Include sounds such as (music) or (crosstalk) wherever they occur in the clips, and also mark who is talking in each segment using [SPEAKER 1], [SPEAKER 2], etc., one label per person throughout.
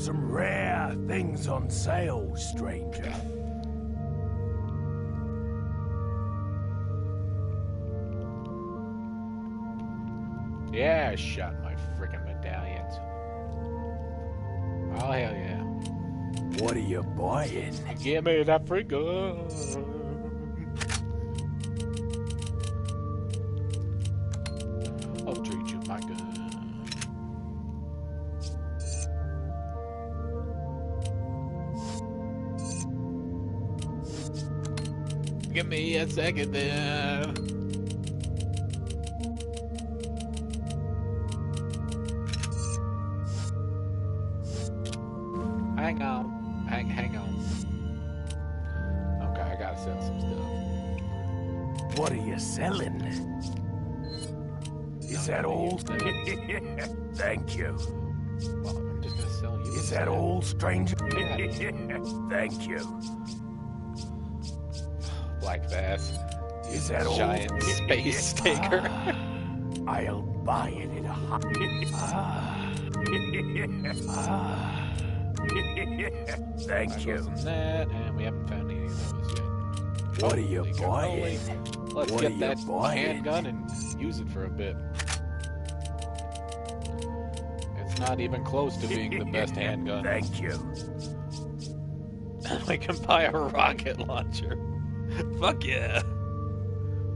[SPEAKER 1] some rare things on sale, stranger.
[SPEAKER 2] Yeah, I shot my freaking medallions. Oh, hell yeah.
[SPEAKER 1] What are you buying?
[SPEAKER 2] Give me that free gun. A second then. Hang on. Hang hang on. Okay, I gotta sell some stuff.
[SPEAKER 1] What are you selling? Is that all? (laughs) Thank you.
[SPEAKER 2] Well, I'm just gonna sell you.
[SPEAKER 1] Is that all, stranger? (laughs) Thank you.
[SPEAKER 2] Black that.
[SPEAKER 1] Is that?
[SPEAKER 2] Giant space (laughs) taker.
[SPEAKER 1] I'll buy it in a hot. Ah. Ah. (laughs) Thank
[SPEAKER 2] Might
[SPEAKER 1] you.
[SPEAKER 2] as well sell that, and we haven't found any of those yet.
[SPEAKER 1] What are you buying?
[SPEAKER 2] Let's
[SPEAKER 1] What
[SPEAKER 2] get that
[SPEAKER 1] buying?
[SPEAKER 2] handgun and use it for a bit. It's not even close to being the best (laughs) handgun.
[SPEAKER 1] Thank you.
[SPEAKER 2] we can buy a rocket launcher. (laughs) Fuck yeah.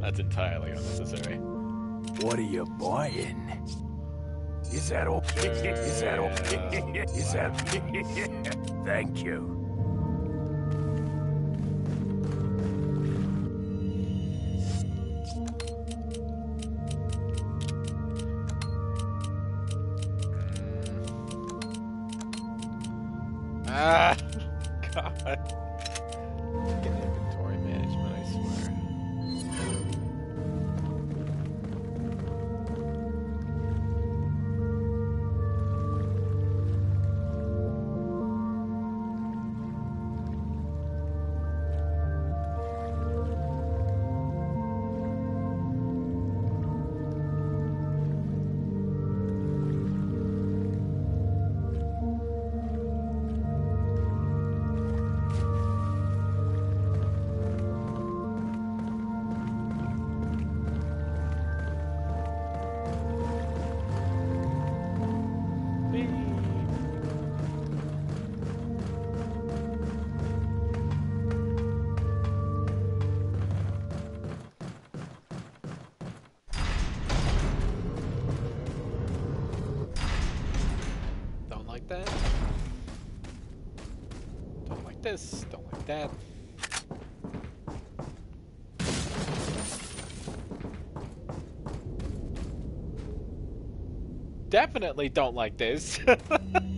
[SPEAKER 2] That's entirely unnecessary.
[SPEAKER 1] What are you buying? Is that all? (laughs) Is that all? (laughs) Is that? Thank you.
[SPEAKER 2] This. Don't like that. Definitely don't like this. (laughs)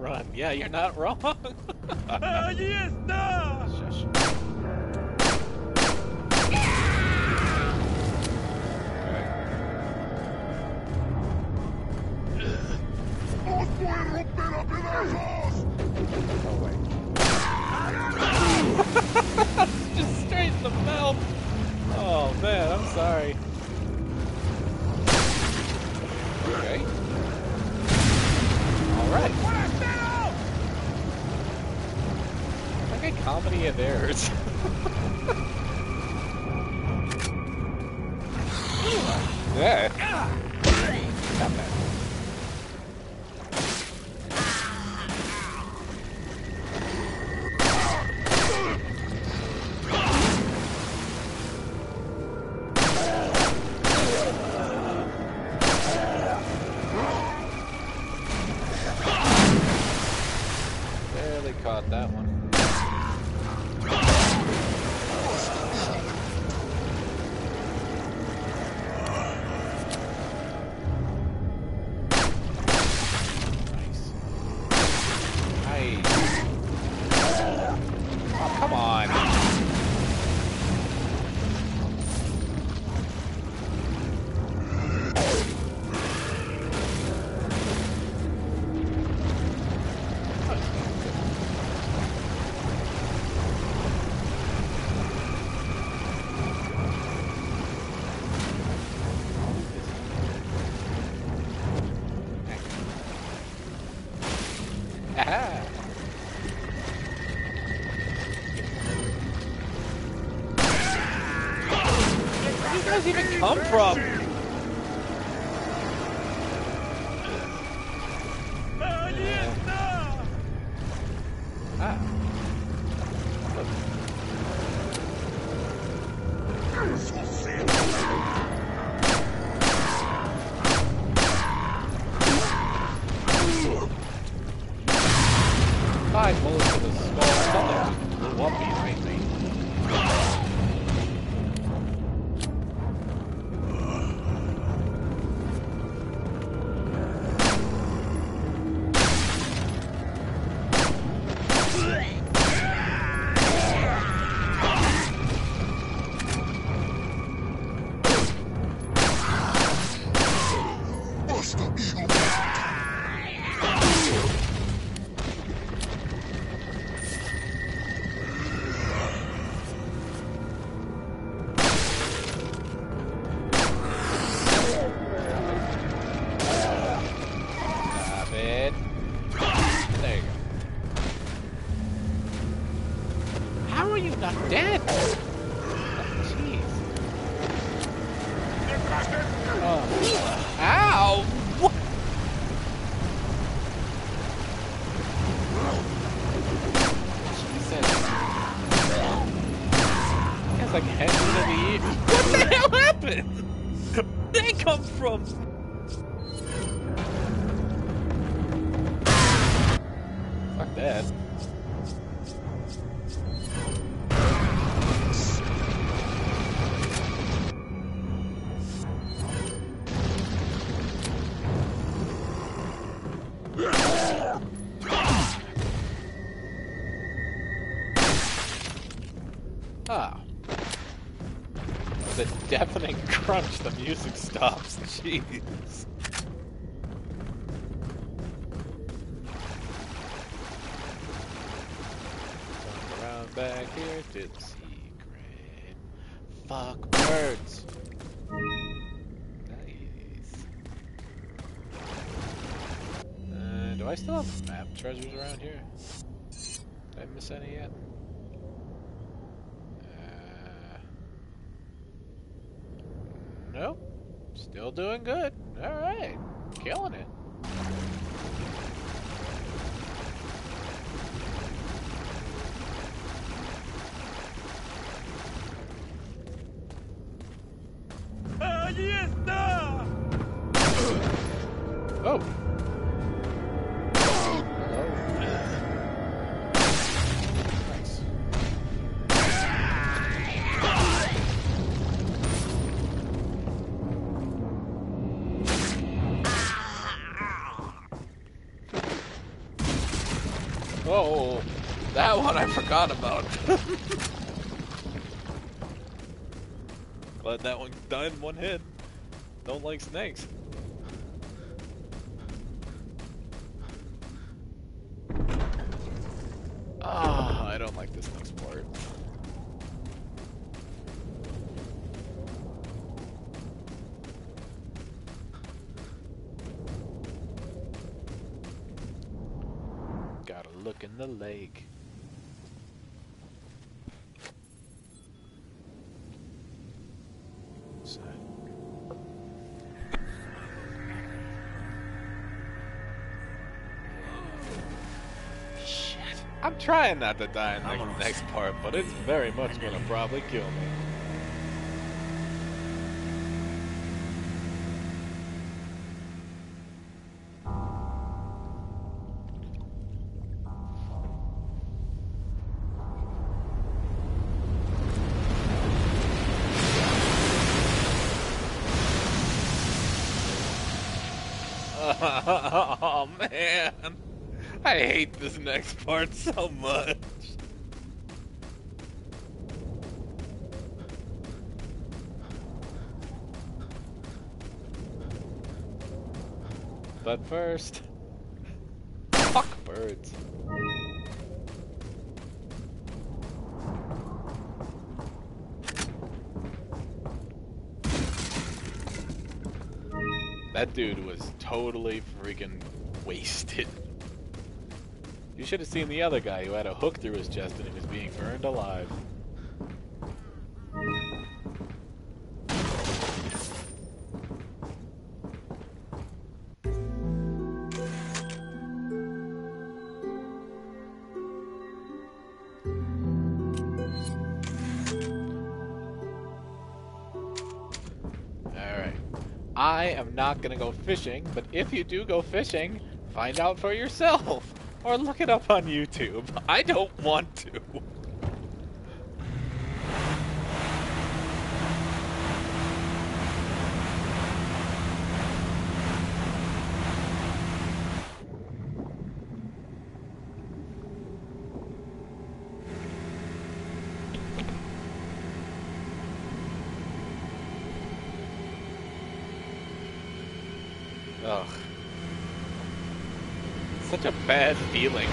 [SPEAKER 2] run. Yeah, you're not wrong. (laughs)
[SPEAKER 1] yes, no.
[SPEAKER 2] I'm from. Stops. (laughs) Jeez. Turn around back here to the secret. Fuck birds. Nice. Uh, do I still have map treasures around here? Did I miss any yet? Uh, nope. Still doing good. Alright. Killing it. Oh. Forgot about. Glad that one died in one hit. Don't like snakes. Ah, I don't like this next part. Gotta look in the lake. Trying not to die in the (laughs) next part, but it's very much gonna probably kill me. (laughs) Oh man, I hate this next part so much. But first, fuck birds. That dude was totally freaking wasted. You should have seen the other guy who had a hook through his chest and he was being burned alive. I am not going to go fishing, but if you do go fishing, find out for yourself. Or look it up on YouTube. (laughs) I don't want to. Ugh. Such a bad feeling.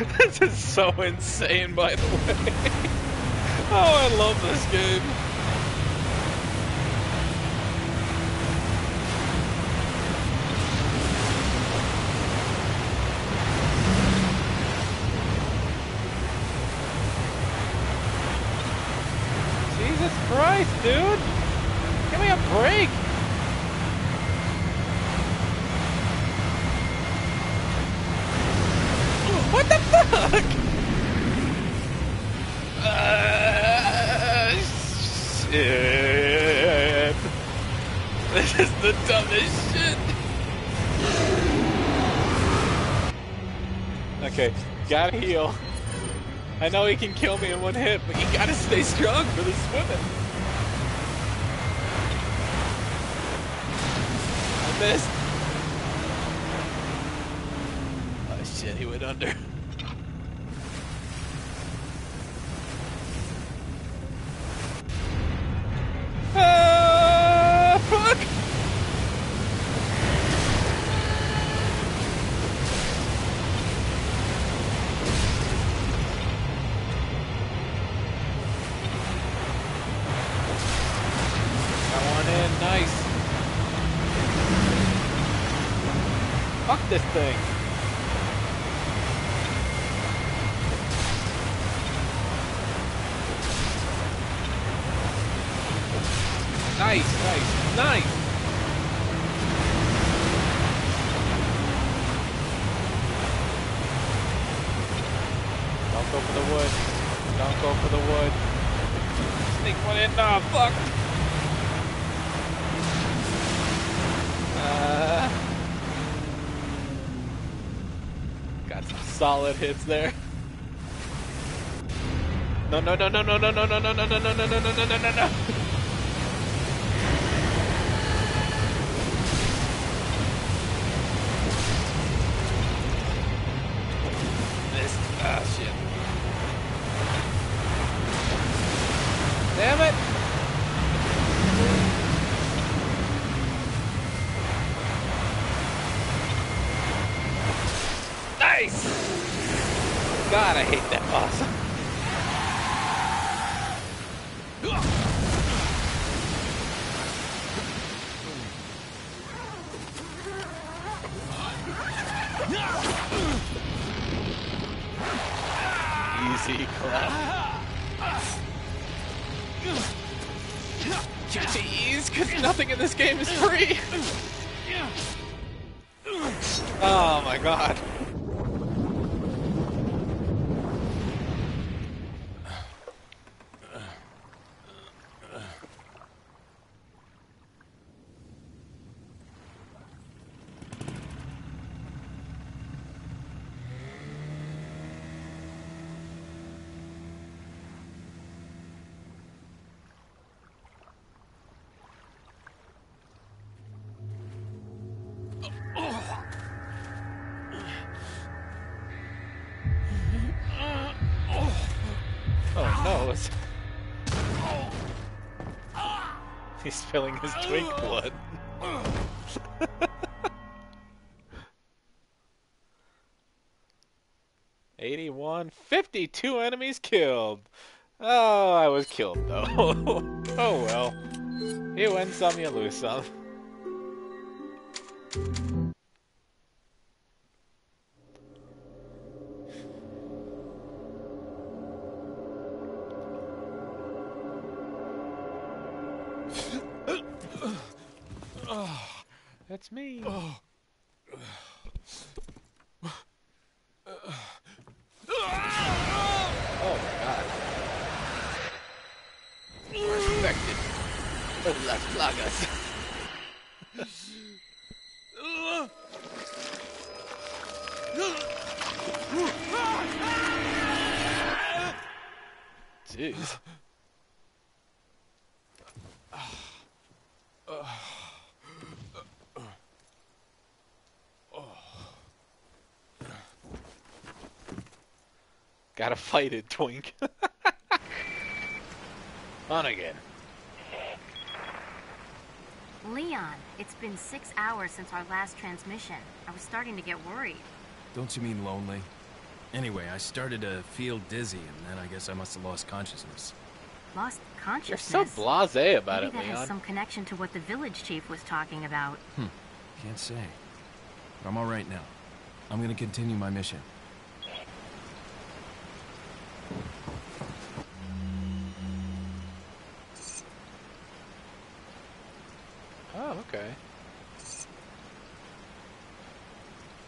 [SPEAKER 2] (laughs) this is so insane, by the way. (laughs) oh, I love this game. Jesus Christ, dude! Give me a break! What the fuck? Uh, shit. This is the dumbest shit. Okay, gotta heal. I know he can kill me in one hit, but you gotta stay strong for the swimming. I missed. Oh shit, he went under. Ah, fuck! Got one in, nice. Fuck this thing. Nice, nice, nice. Don't go for the wood. Don't go for the wood. Sneak one in. Nah, fuck. Uh, got some solid hits there. No, no, no, no, no, no, no, no, no, no, no, no, no, no, no, no, no, He's spilling his twink blood. (laughs) Eighty-one, fifty-two enemies killed. Oh, I was killed though. (laughs) oh well. You win some, you lose some. Gotta fight it, Twink. (laughs) On again.
[SPEAKER 3] Leon, it's been six hours since our last transmission. I was starting to get worried.
[SPEAKER 4] Don't you mean lonely? Anyway, I started to feel dizzy, and then I guess I must have lost consciousness.
[SPEAKER 3] Lost consciousness?
[SPEAKER 2] You're
[SPEAKER 3] consciousness.
[SPEAKER 2] so blasé about
[SPEAKER 3] Maybe
[SPEAKER 2] it,
[SPEAKER 3] that has some connection to what the village chief was talking about. Hmm.
[SPEAKER 4] Can't say. But I'm alright now. I'm gonna continue my mission.
[SPEAKER 2] Oh, okay.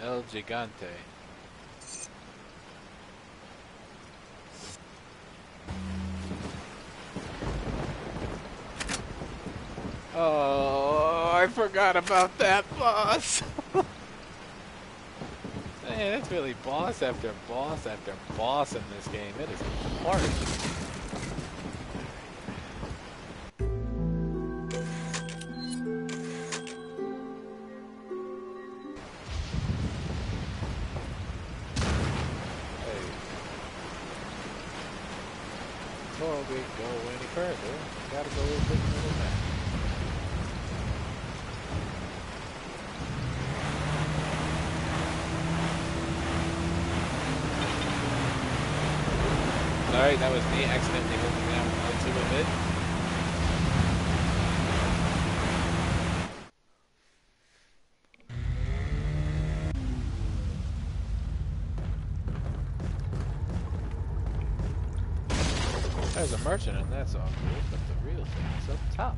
[SPEAKER 2] El Gigante. Oh, I forgot about that boss. (laughs) Man, it's really boss after boss after boss in this game. It is hard. Merchant that's all cool, but the real thing is up top.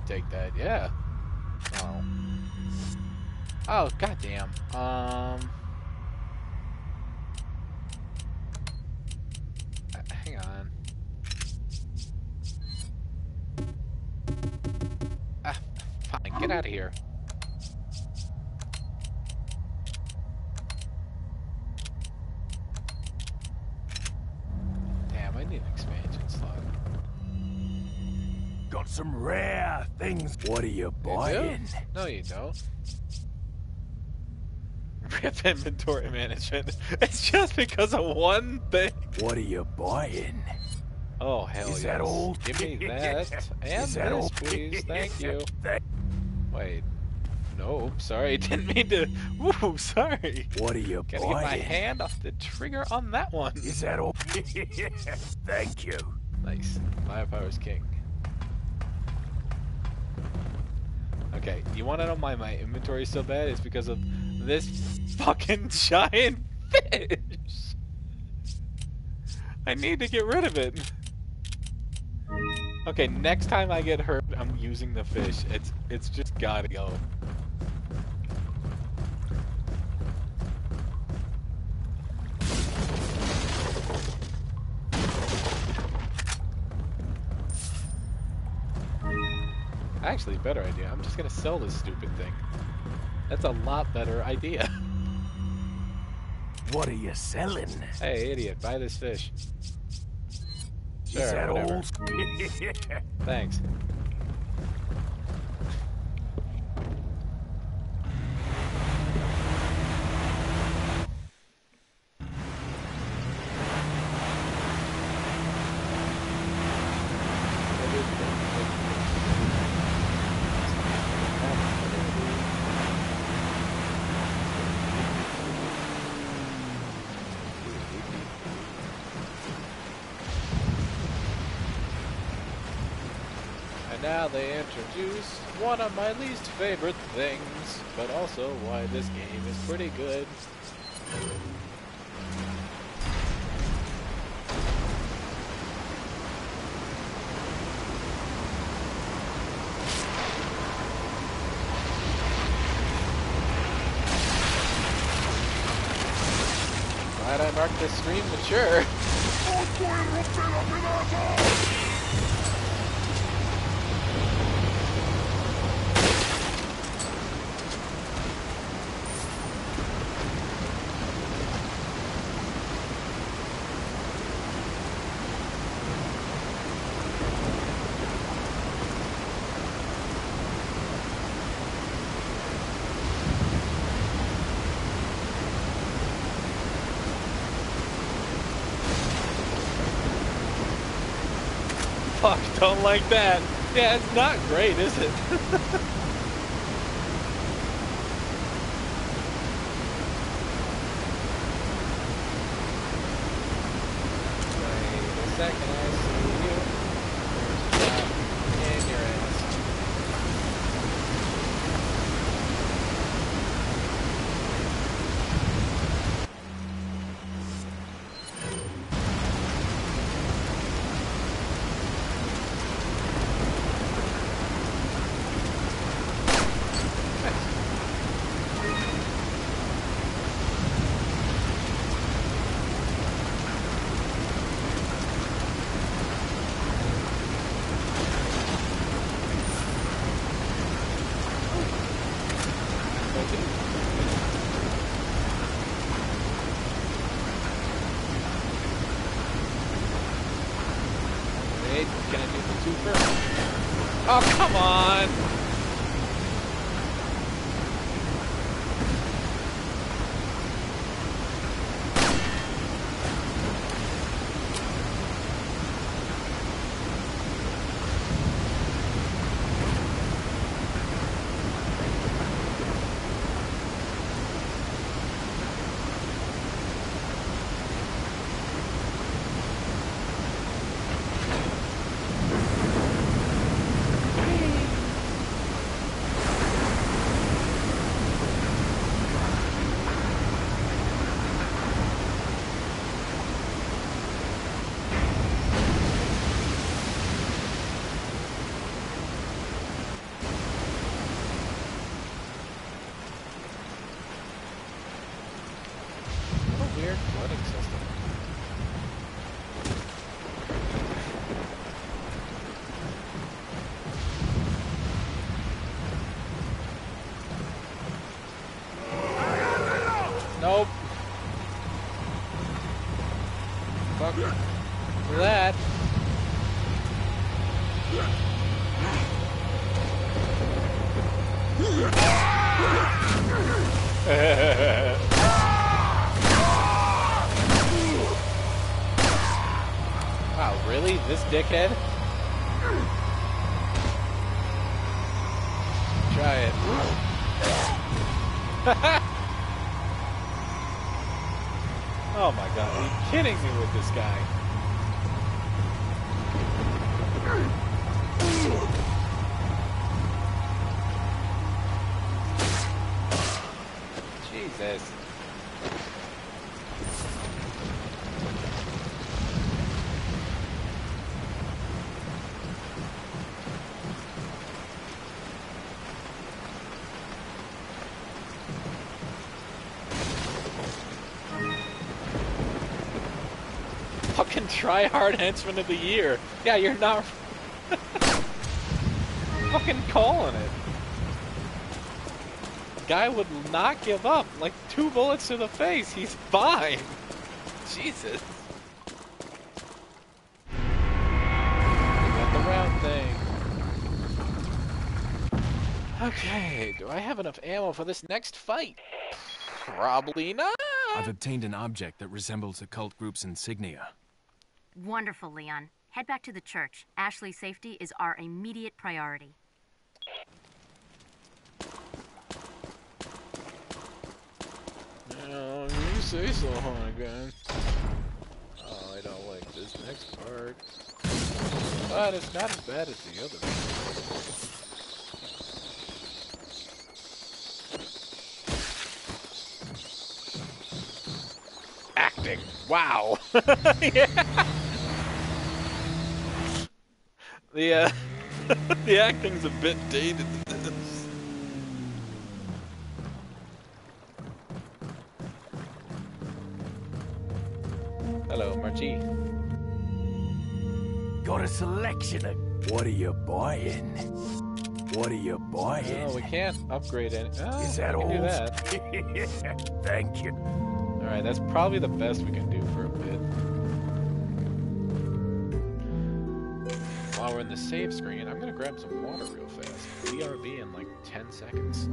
[SPEAKER 2] I take that, yeah.
[SPEAKER 1] You
[SPEAKER 2] don't. (laughs) Rip inventory management. (laughs) It's just because of one thing.
[SPEAKER 1] What are you buying?
[SPEAKER 2] Oh hell
[SPEAKER 1] Is
[SPEAKER 2] yes.
[SPEAKER 1] that old?
[SPEAKER 2] Give me (laughs) that and
[SPEAKER 1] Is that
[SPEAKER 2] this,
[SPEAKER 1] all?
[SPEAKER 2] please. Thank you. Wait. No, sorry. Didn't mean to. Woo, sorry.
[SPEAKER 1] What are you
[SPEAKER 2] Gotta get my hand off the trigger on that one.
[SPEAKER 1] Is that all? Thank you.
[SPEAKER 2] Nice. Firepower's king. Okay, you want to know why my inventory is so bad? It's because of this fucking (laughs) giant fish. I need to get rid of it. Okay, next time I get hurt, I'm using the fish. It's it's just gotta go. Actually, better idea. I'm just gonna sell this stupid thing. That's a lot better idea. (laughs)
[SPEAKER 1] What are you selling?
[SPEAKER 2] hey, idiot, buy this fish. Sure,
[SPEAKER 1] Is that
[SPEAKER 2] whatever.
[SPEAKER 1] all? (laughs)
[SPEAKER 2] Thanks. And now they introduce one of my least favorite things, but also why this game is pretty good. Glad I marked this stream mature. (laughs) Fuck, don't like that. Yeah, it's not great, is it? (laughs) Fuck that. (laughs) Wow, really? This dickhead? Try it. (laughs) (laughs) oh my god, are you kidding me with this guy? Jesus. Fucking try hard henchman of the year. Yeah, you're not (laughs) fucking calling it. Guy would not give up. Like two bullets to the face. He's fine. (laughs) Jesus. Got the round thing. Okay, do I have enough ammo for this next fight? Probably not.
[SPEAKER 4] I've obtained an object that resembles the cult group's insignia.
[SPEAKER 3] Wonderful, Leon. Head back to the church. Ashley's safety is our immediate priority.
[SPEAKER 2] Oh, you say so, guys? Oh, I don't like this next part. But it's not as bad as the other. Acting. Wow. (laughs) yeah. The uh, (laughs) the acting's a bit dated. Hello, Margie.
[SPEAKER 1] Got a selection of. What are you buying? What are you buying?
[SPEAKER 2] Oh, we can't upgrade any. Oh,
[SPEAKER 1] Is that all?
[SPEAKER 2] that. (laughs)
[SPEAKER 1] Thank you.
[SPEAKER 2] All right, that's probably the best we can do for in the save screen, I'm gonna grab some water real fast. BRB in like 10 seconds.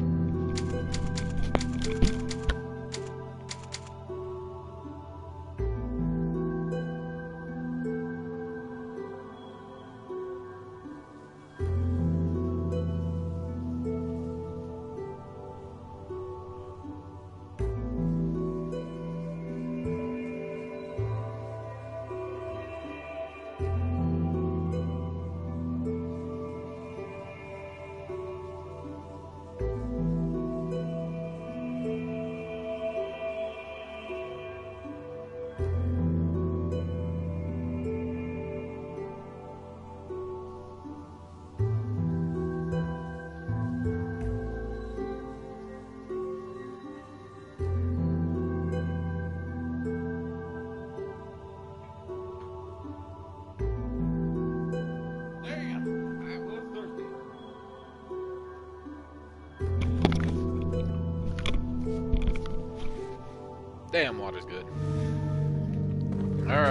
[SPEAKER 2] Damn, water's good. All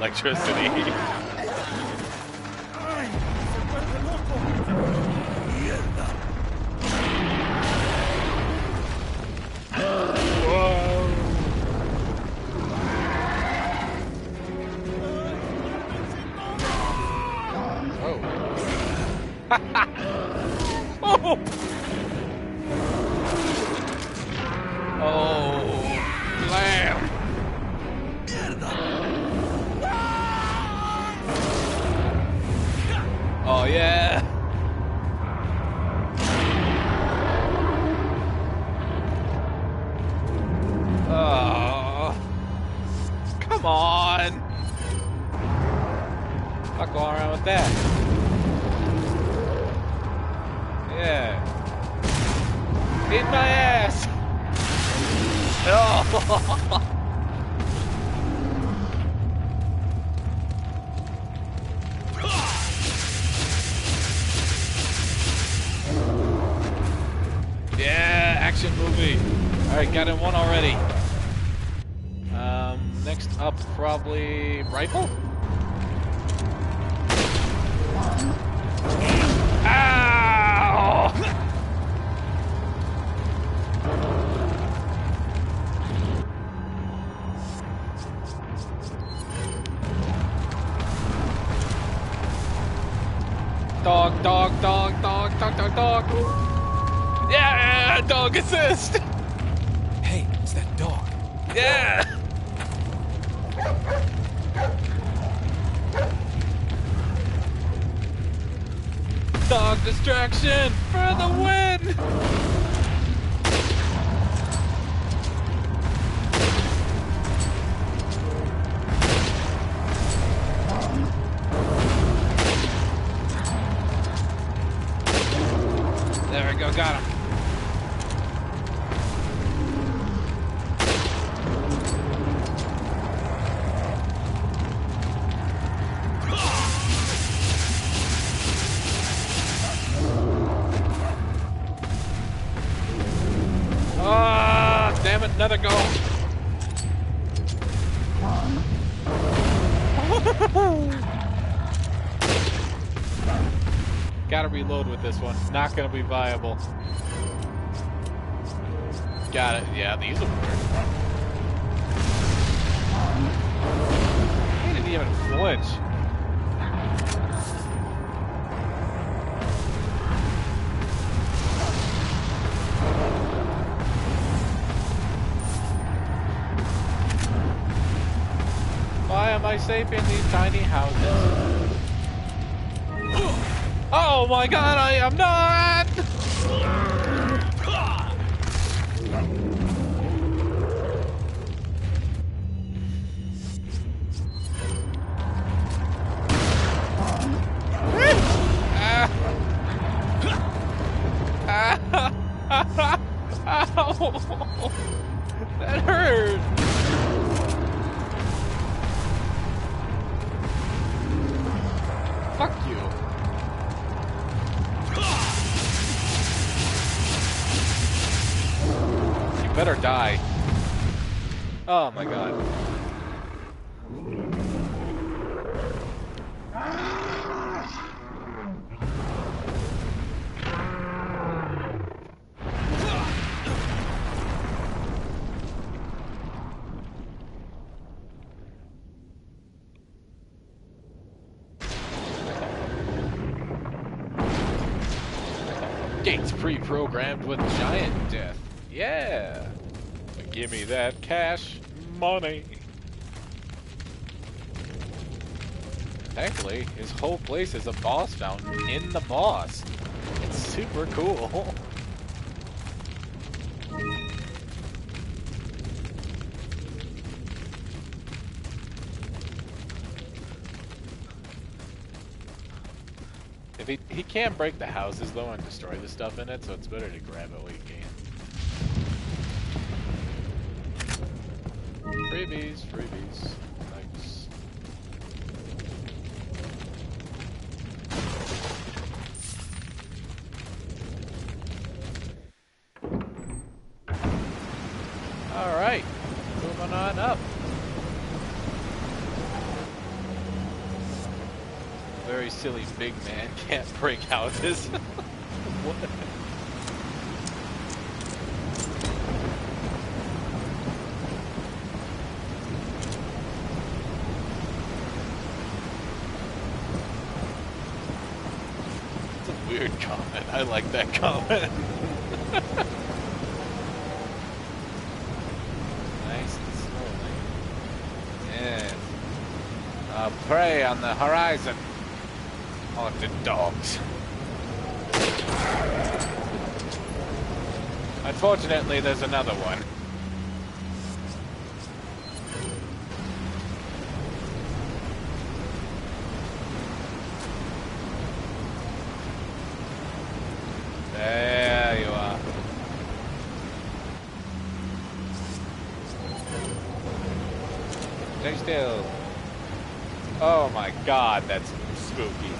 [SPEAKER 2] electricity. (laughs) this one. Not gonna be viable. Got it. Yeah, these will work. He didn't even flinch. Why am I safe in these tiny houses? Oh my god, I am not! (laughs) That hurt! Fuck you. Better die. Oh my god. Gates pre-programmed with giant death. Yeah. Give me that cash money. Thankfully, his whole place is a boss fountain in the boss. It's super cool. (laughs) If he he can't break the houses though and destroy the stuff in it, so it's better to grab it while you Freebies, freebies. Nice. Alright, moving on up. Very silly big man (laughs) can't break houses. (laughs) what? It's a weird comment. I like that comment. nice and slowly. Eh? Yes. A prey on the horizon. Oh, Haunted dogs. Unfortunately, there's another one. There you are. Stay still. Oh my god, that's spooky.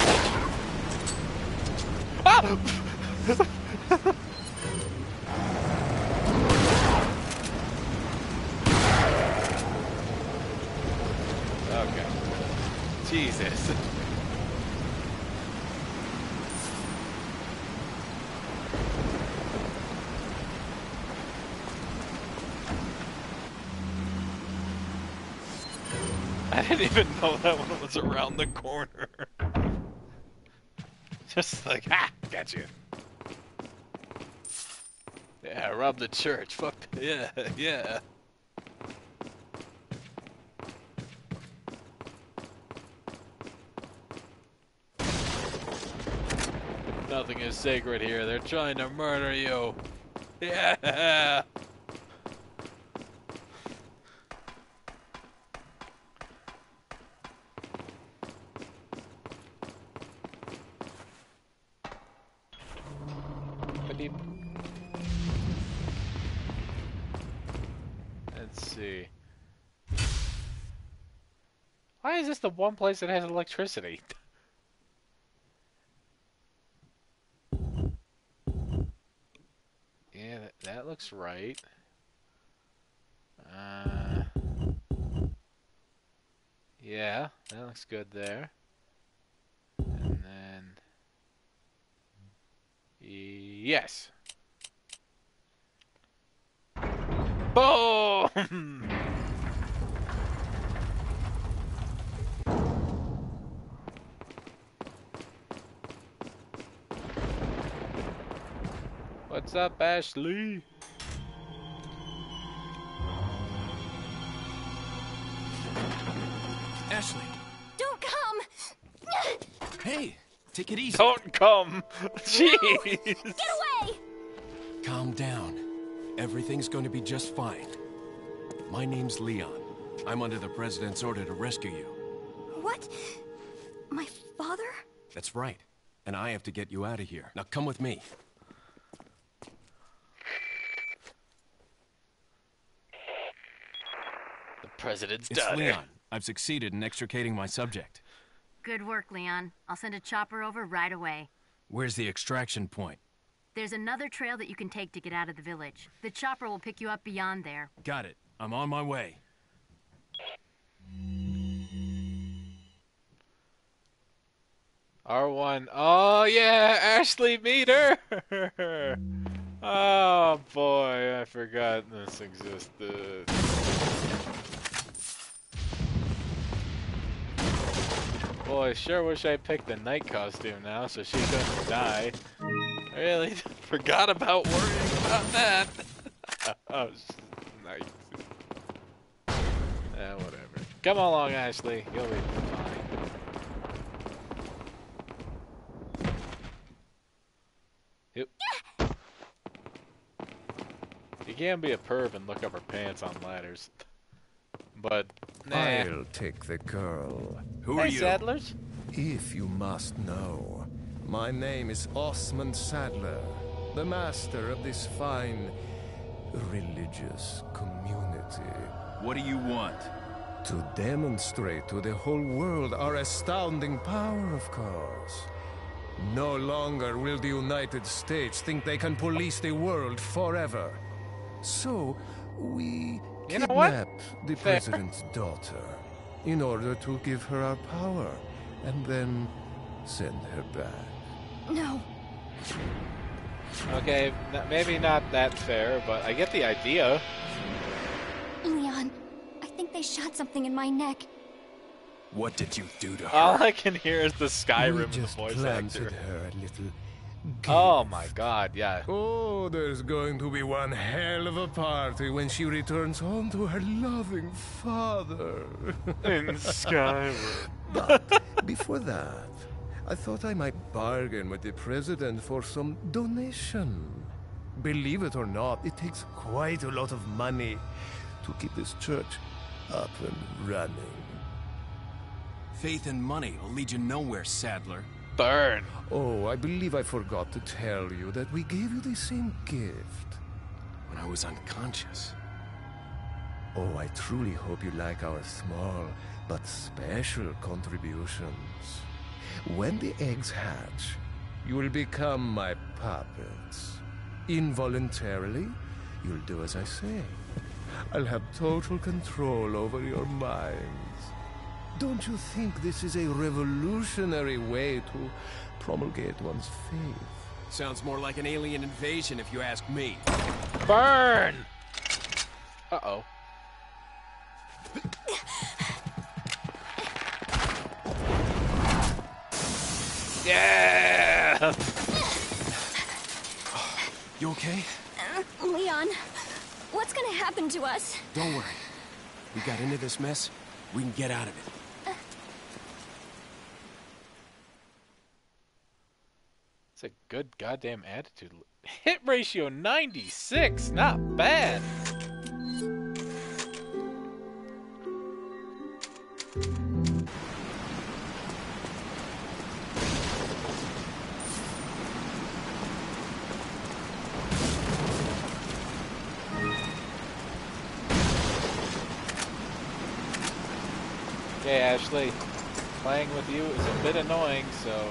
[SPEAKER 2] Ah! okay. Jesus. I didn't even know that one was around the corner. (laughs) Just like, ah, got you. Yeah, rob the church. Fuck. Yeah, yeah. Nothing is sacred here. They're trying to murder you. (laughs) Yeah. Let's see. Why is this the one place that has electricity? (laughs) Yeah, that, that looks right. Uh, yeah, that looks good there. And then, yes. Boom! (laughs) What's up, Ashley?
[SPEAKER 4] Ashley,
[SPEAKER 5] Don't come!
[SPEAKER 4] hey, take it easy.
[SPEAKER 2] Don't come! Jeez!
[SPEAKER 5] Get away!
[SPEAKER 4] Calm down. Everything's going to be just fine. My name's Leon. I'm under the President's order to rescue you.
[SPEAKER 5] What? My father?
[SPEAKER 4] That's right. And I have to get you out of here. Now come with me.
[SPEAKER 2] The president's
[SPEAKER 4] It's
[SPEAKER 2] daughter.
[SPEAKER 4] Leon. I've succeeded in extricating my subject.
[SPEAKER 3] Good work, Leon. I'll send a chopper over right away.
[SPEAKER 4] Where's the extraction point?
[SPEAKER 3] There's another trail that you can take to get out of the village. The chopper will pick you up beyond there.
[SPEAKER 4] Got it. I'm on my way.
[SPEAKER 2] R1. Oh, yeah, Ashley, meet her! (laughs) oh, boy, I forgot this existed. Boy, sure wish I picked the knight costume now so she couldn't die. I really (laughs) forgot about worrying about that. (laughs) oh, sh- nice. Yeah, whatever. Come along, Ashley. You'll be fine. Yep. You can be a perv and look up her pants on ladders. But, nah.
[SPEAKER 6] I'll take the girl.
[SPEAKER 4] Who are you?
[SPEAKER 2] Saddlers?
[SPEAKER 6] If you must know, my name is Osmund Saddler, the master of this fine religious community.
[SPEAKER 4] What do you want?
[SPEAKER 6] To demonstrate to the whole world our astounding power, of course. No longer will the United States think they can police the world forever. So, we
[SPEAKER 2] You know what?
[SPEAKER 6] the
[SPEAKER 2] Fair.
[SPEAKER 6] president's daughter in order to give her our power and then send her back.
[SPEAKER 5] No.
[SPEAKER 2] Okay, maybe not that fair, but I get the idea.
[SPEAKER 5] Leon, I think they shot something in my neck.
[SPEAKER 4] What did you do to her?
[SPEAKER 2] All I can hear is the
[SPEAKER 6] we
[SPEAKER 2] Skyrim of the
[SPEAKER 6] just
[SPEAKER 2] voice
[SPEAKER 6] planted
[SPEAKER 2] actor.
[SPEAKER 6] her a little.
[SPEAKER 2] Oh my god, yeah.
[SPEAKER 6] Oh, there's going to be one hell of a party when she returns home to her loving father. (laughs)
[SPEAKER 2] In Skyrim.
[SPEAKER 6] but before that, I thought I might bargain with the president for some donation. Believe it or not, it takes quite a lot of money to keep this church up and running.
[SPEAKER 4] Faith and money will lead you nowhere, Saddler.
[SPEAKER 2] Burn.
[SPEAKER 6] Oh, I believe I forgot to tell you that we gave you the same gift.
[SPEAKER 4] When I was unconscious.
[SPEAKER 6] Oh, I truly hope you like our small but special contributions. When the eggs hatch, you will become my puppets. Involuntarily, you'll do as I say. I'll have total control over your minds. Don't you think this is a revolutionary way to promulgate one's faith?
[SPEAKER 4] Sounds more like an alien invasion if you ask me.
[SPEAKER 2] Burn! Uh-oh. Yeah!
[SPEAKER 4] You okay?
[SPEAKER 5] Uh, Leon, what's gonna happen to us?
[SPEAKER 4] Don't worry. We got into this mess. We can get out of it.
[SPEAKER 2] It's a good goddamn attitude. (laughs) Hit ratio 96, not bad. Okay, Ashley. Playing with you is a bit annoying, so.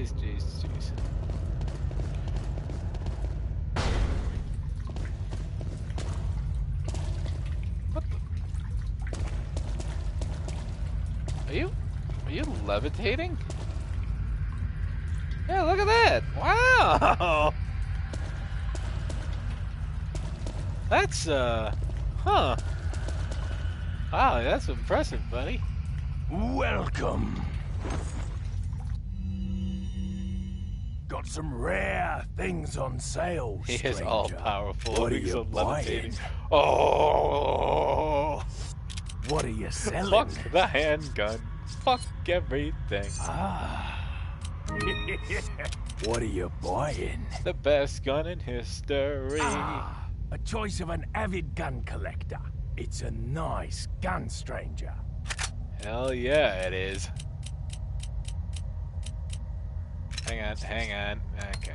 [SPEAKER 2] Jeez, jeez, jeez. What the? Are you, are you levitating? Yeah, look at that! Wow! That's, uh, huh. Wow, that's impressive, buddy.
[SPEAKER 1] Welcome. Some rare things on sale.
[SPEAKER 2] He is all powerful.
[SPEAKER 1] What are you buying?
[SPEAKER 2] Oh,
[SPEAKER 1] What are you selling?
[SPEAKER 2] fuck the handgun. Fuck everything.
[SPEAKER 1] Ah. (laughs) what are you buying?
[SPEAKER 2] The best gun in history.
[SPEAKER 1] Ah, a choice of an avid gun collector. It's a nice gun, stranger.
[SPEAKER 2] Hell yeah, it is. Hang on, hang on. Okay.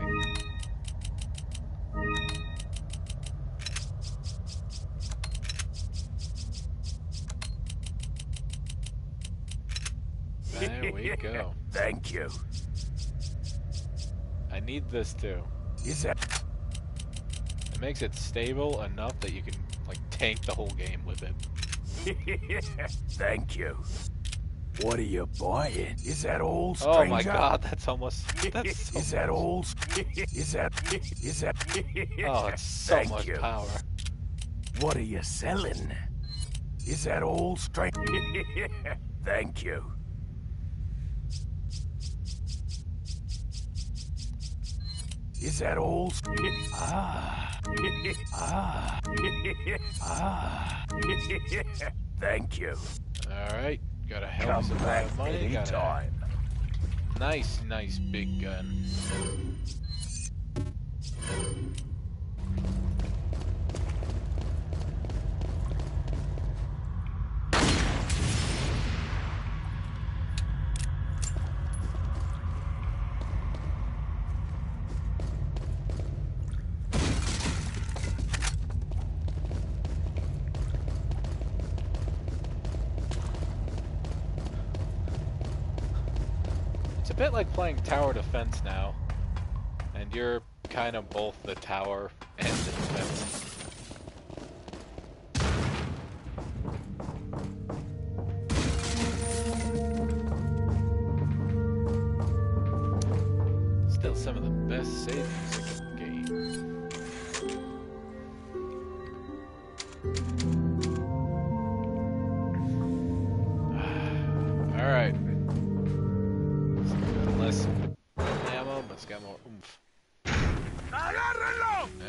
[SPEAKER 2] There we (laughs) go.
[SPEAKER 1] Thank you.
[SPEAKER 2] I need this too.
[SPEAKER 1] Is that
[SPEAKER 2] It makes it stable enough that you can like tank the whole game with it. (laughs)
[SPEAKER 1] Thank you. What are you buying? Is that all,
[SPEAKER 2] Oh my god, that's almost that's (laughs) so
[SPEAKER 1] is that all? Is that is that? (laughs)
[SPEAKER 2] Oh, it's so
[SPEAKER 1] Thank
[SPEAKER 2] much
[SPEAKER 1] you.
[SPEAKER 2] power.
[SPEAKER 1] What are you selling? Is that all, stranger? (laughs) Thank you. Is that all? Ah. Ah. Ah. Thank you.
[SPEAKER 2] Alright, got a hell of a of money, got a nice, nice big gun. Tower defense now. And you're kind of both the tower and the defense.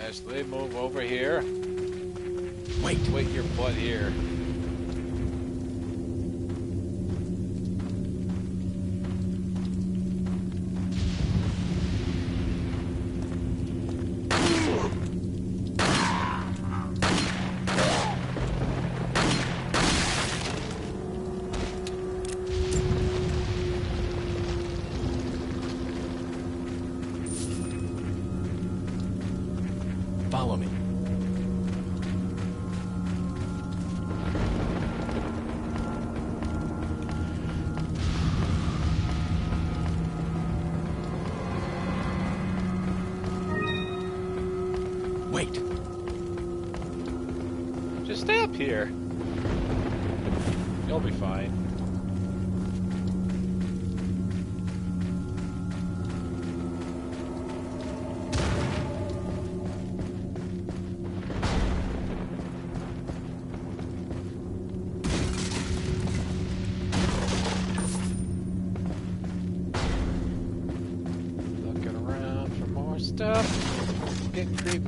[SPEAKER 2] Ashley, move over here. Wait, wait your butt here.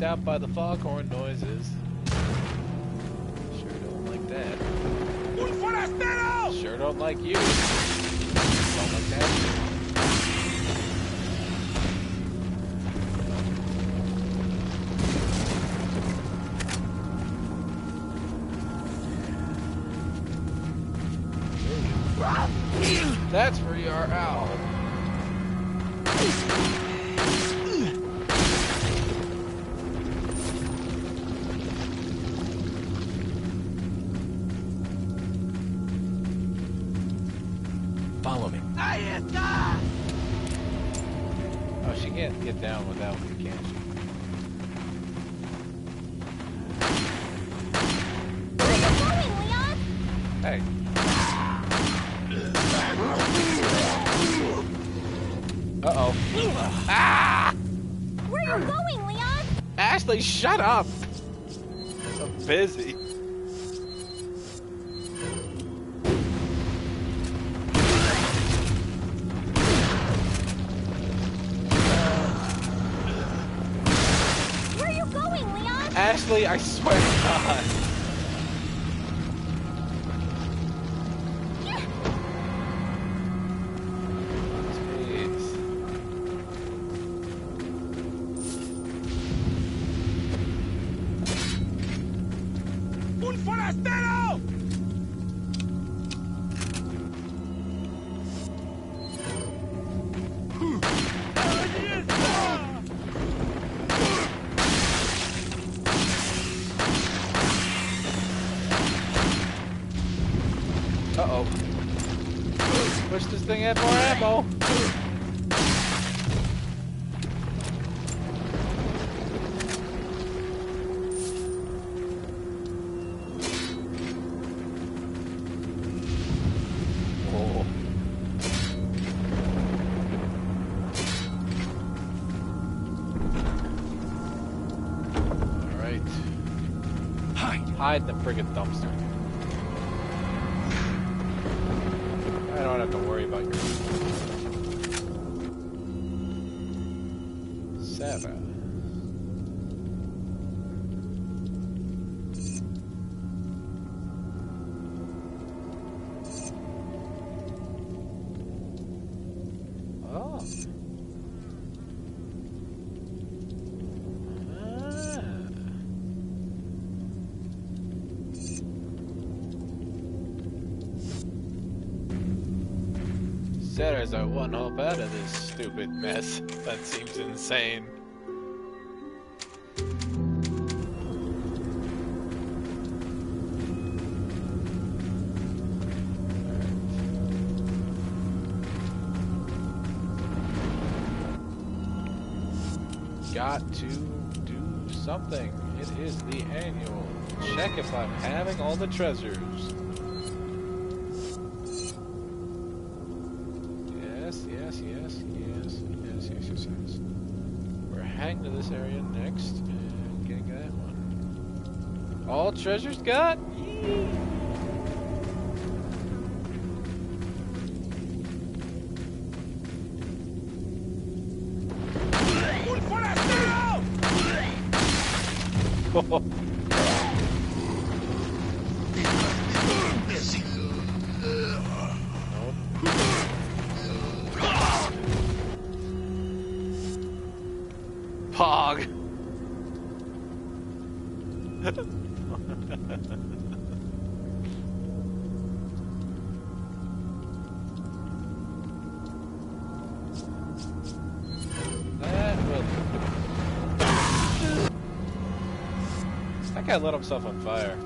[SPEAKER 2] Out by the foghorn noises. Sure don't like that.
[SPEAKER 1] Un forastero!
[SPEAKER 2] Sure don't like you. Ashley, shut up! I'm busy.
[SPEAKER 5] Where are you going, Leon?
[SPEAKER 2] Ashley, I swear have to worry about your Sarah. Sarah's our one hope out of this stupid mess. That seems insane. Got to do something. It is the annual. Check if I'm having all the treasures. Yes, yes, yes, yes, yes, yes, yes, yes. We're heading to this area next and getting that one. All treasures got? Yee. Lit himself on fire.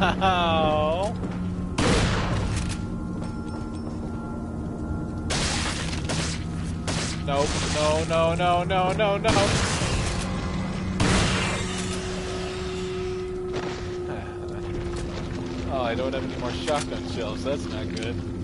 [SPEAKER 2] Nope. No, no, no, no, no, no. (sighs) Oh, I don't have any more shotgun shells. That's not good.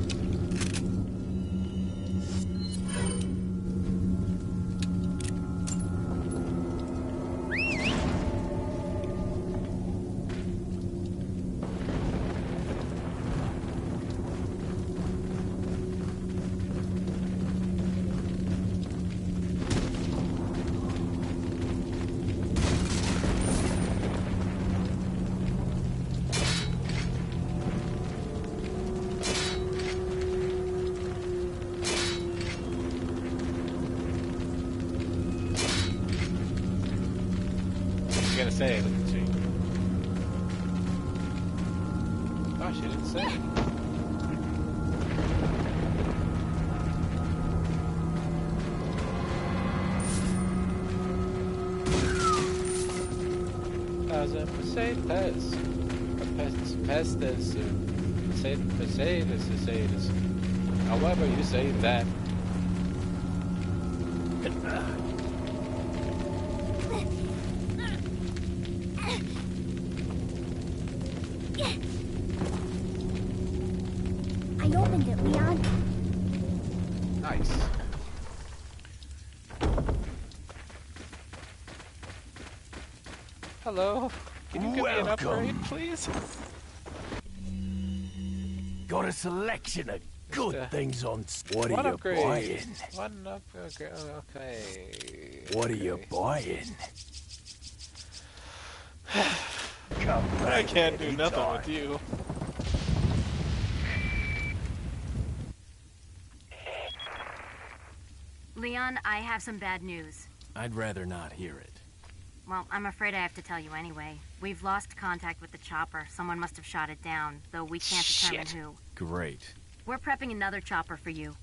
[SPEAKER 2] Say that.
[SPEAKER 5] I opened it, Leon.
[SPEAKER 2] Nice. Hello. Can you give me an
[SPEAKER 1] Welcome.
[SPEAKER 2] upgrade, please?
[SPEAKER 1] Got a selection of good
[SPEAKER 2] uh,
[SPEAKER 1] things on. s- What are you
[SPEAKER 2] upgrade.
[SPEAKER 1] buying?
[SPEAKER 2] One upgrade. Okay.
[SPEAKER 1] What are you buying? Come
[SPEAKER 2] I can't do nothing
[SPEAKER 1] anytime.
[SPEAKER 2] with you.
[SPEAKER 3] Leon, I have some bad news.
[SPEAKER 4] I'd rather not hear it.
[SPEAKER 3] Well, I'm afraid I have to tell you anyway. We've lost contact with the chopper. Someone must have shot it down, though we can't determine
[SPEAKER 4] Shit.
[SPEAKER 3] who.
[SPEAKER 4] Great.
[SPEAKER 3] We're prepping another chopper for you.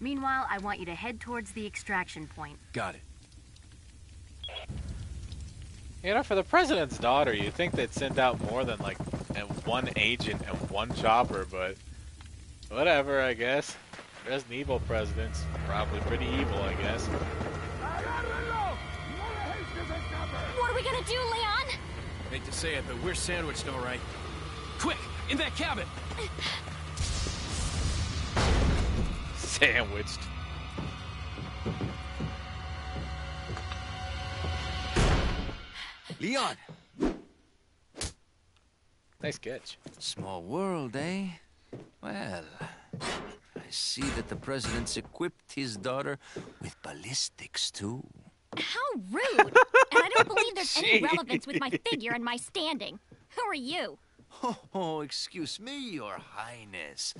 [SPEAKER 3] Meanwhile, I want you to head towards the extraction point.
[SPEAKER 4] Got it.
[SPEAKER 2] You know, for the president's daughter, you'd think they'd send out more than like one agent and one chopper, but whatever, I guess. Resident Evil president's probably pretty evil, I guess.
[SPEAKER 5] What are we gonna do, Leon?
[SPEAKER 4] Hate to say it, but we're sandwiched all right. Quick, in that cabin! (laughs)
[SPEAKER 2] Sandwiched.
[SPEAKER 7] Leon!
[SPEAKER 2] Nice catch.
[SPEAKER 7] Small world, eh? Well, I see that the president's equipped his daughter with ballistics, too.
[SPEAKER 5] How rude! and I don't believe there's any (laughs) relevance with my figure and my standing. Who are you?
[SPEAKER 7] Oh, excuse me, Your Highness.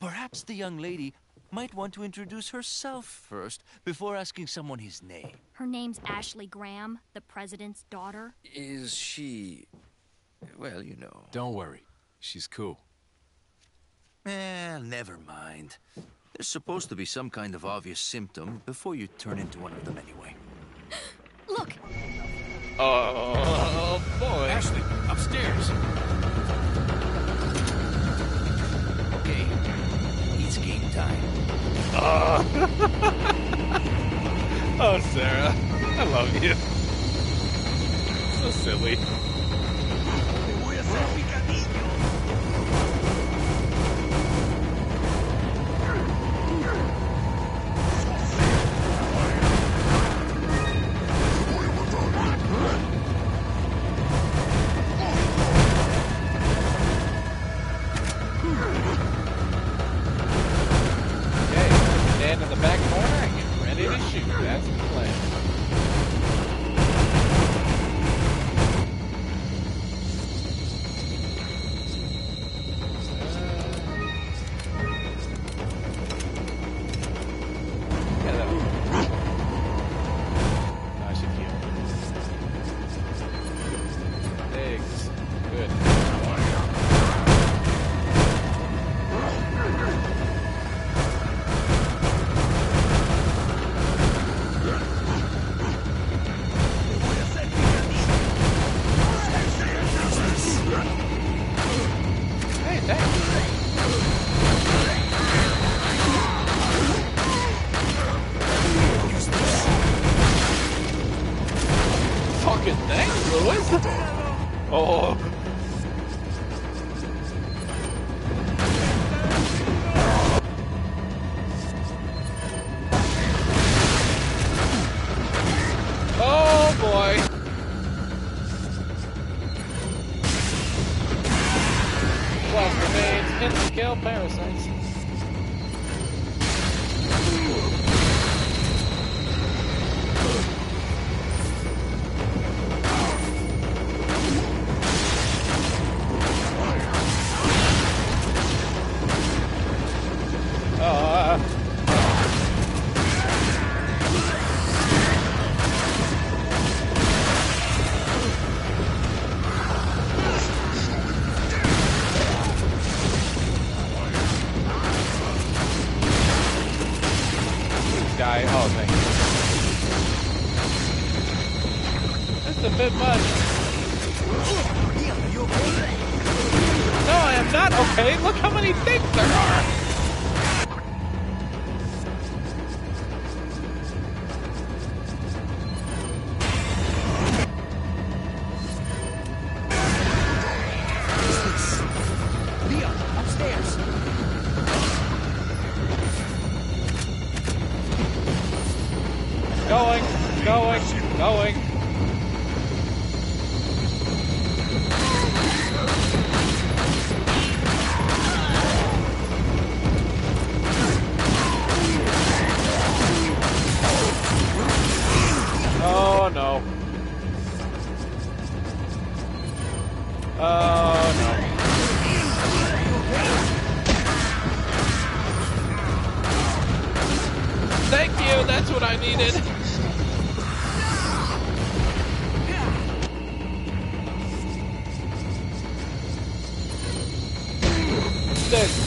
[SPEAKER 7] Perhaps the young lady might want to introduce herself first before asking someone his name.
[SPEAKER 5] Her name's Ashley Graham, the president's daughter.
[SPEAKER 7] Is she. Well, you know.
[SPEAKER 4] Don't worry. She's cool.
[SPEAKER 7] Eh, never mind. There's supposed to be some kind of obvious symptom before you turn into one of them anyway.
[SPEAKER 5] Look!
[SPEAKER 2] Oh, boy.
[SPEAKER 4] Ashley, upstairs.
[SPEAKER 7] It's game time.
[SPEAKER 2] Oh. (laughs) oh, Sarah. I love you. So silly.
[SPEAKER 4] Houston.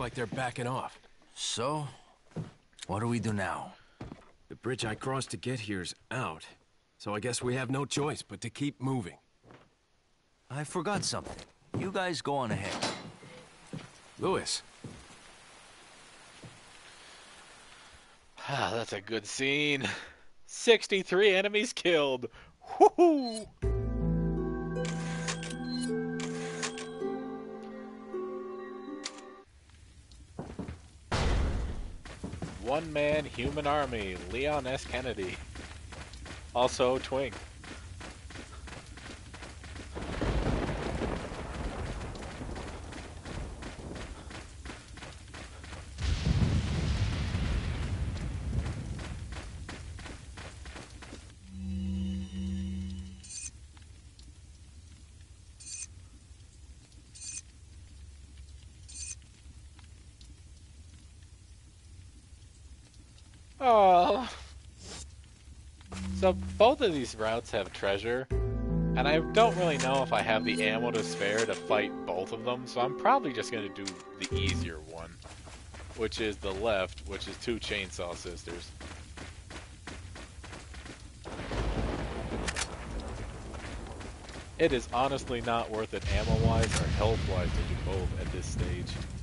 [SPEAKER 4] Like they're backing off.
[SPEAKER 7] So, what do we do now?
[SPEAKER 4] The bridge I crossed to get here's out. So I guess we have no choice but to keep moving.
[SPEAKER 7] I forgot something. You guys go on ahead.
[SPEAKER 4] Luis,
[SPEAKER 2] Ah, that's a good scene. 63 enemies killed. Woohoo! One man human army, Leon S. Kennedy. Also Twing. Oh. So both of these routes have treasure, and I don't really know if I have the ammo to spare to fight both of them, so I'm probably just going to do the easier one, which is the left, which is two Chainsaw Sisters. It is honestly not worth it ammo-wise or health-wise to do both at this stage.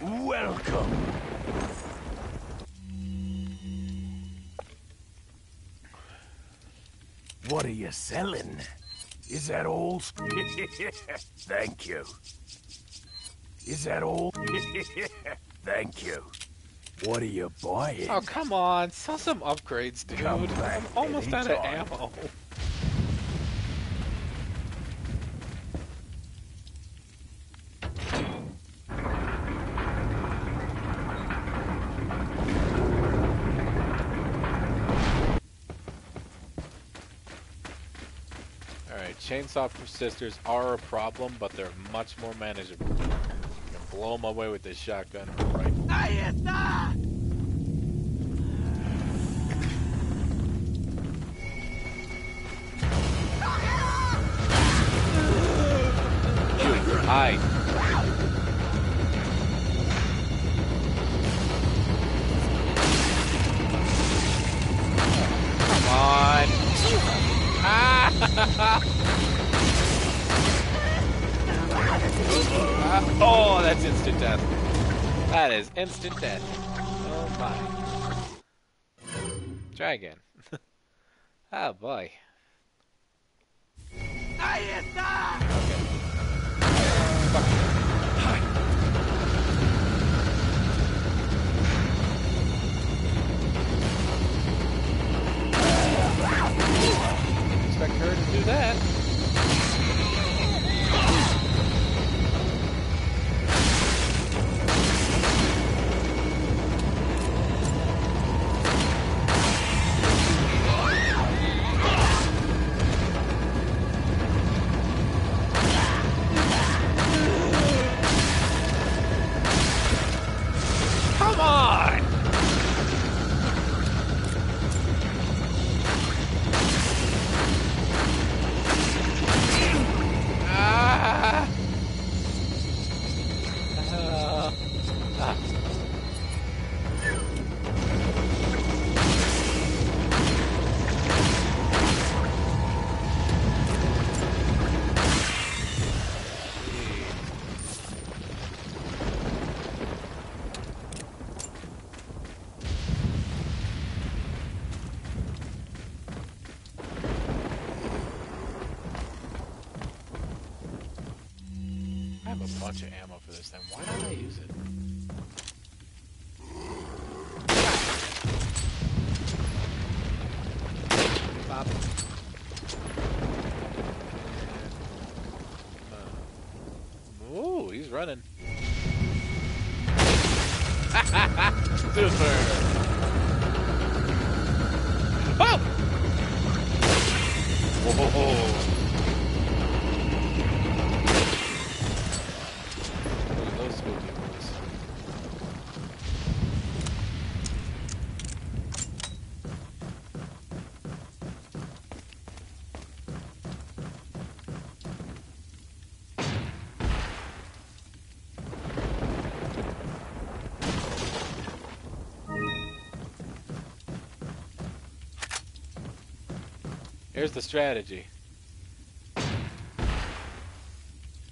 [SPEAKER 1] Welcome. What are you selling? Is that all? (laughs) Thank you. Is that all? (laughs) Thank you. What are you buying?
[SPEAKER 2] Oh, come on. Sell some upgrades, dude. I'm almost out of ammo. Chainsaw Sisters are a problem, but they're much more manageable. I can blow them away with this shotgun rifle. Instant death. Here's the strategy.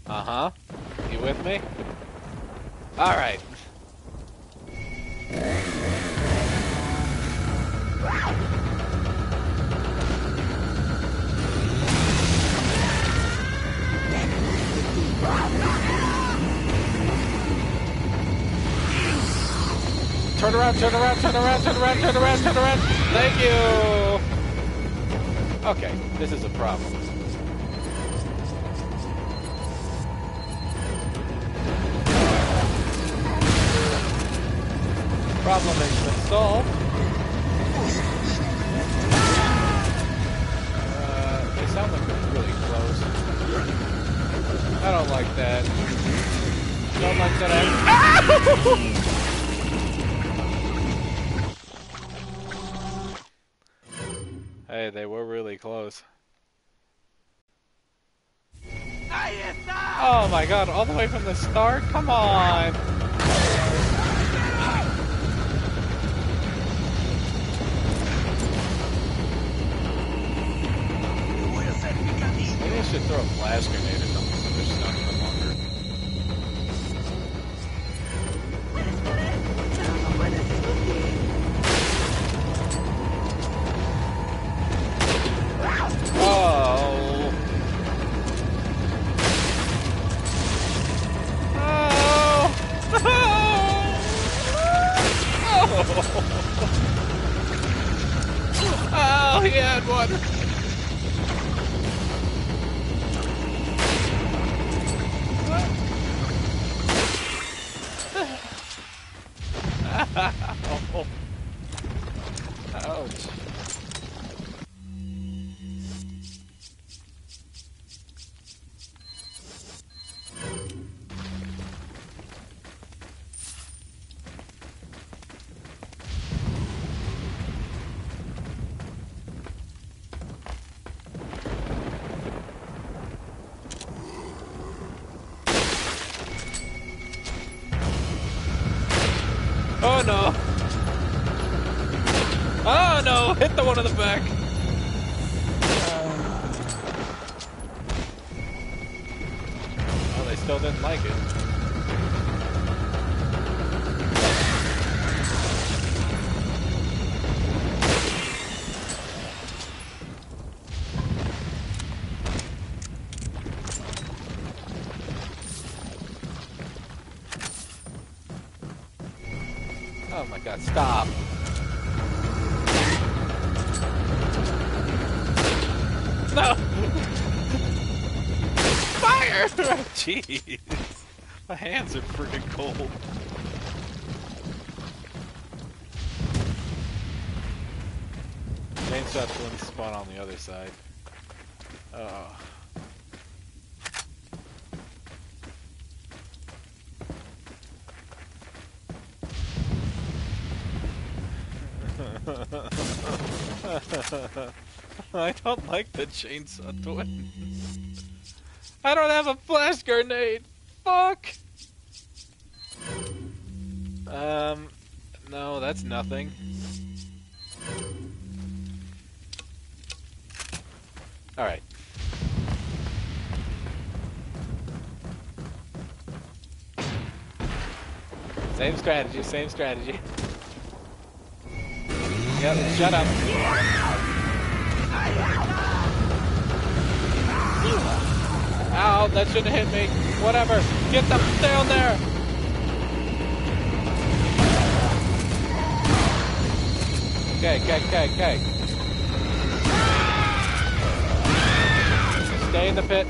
[SPEAKER 2] Uh-huh. You with me? Alright. Turn around, turn around, turn around, turn around, turn around, turn around. Thank you. Okay, this is a problem. Problem has been solved. Uh, they sound like they're really close. I don't like that. Don't like that. (laughs) Hey, they were really close. Oh my god, all the way from the start? Come on! Maybe I should throw a blast grenade My hands are freaking cold. Chainsaw twins spot on the other side. Oh. (laughs) I don't like the chainsaw twins. I don't have a flash grenade. Fuck. Um, no, that's nothing. All right. Same strategy, same strategy. Yep, shut up. Ow, that shouldn't hit me. Whatever. Get them down there. Okay, okay, okay, okay. Stay in the pit.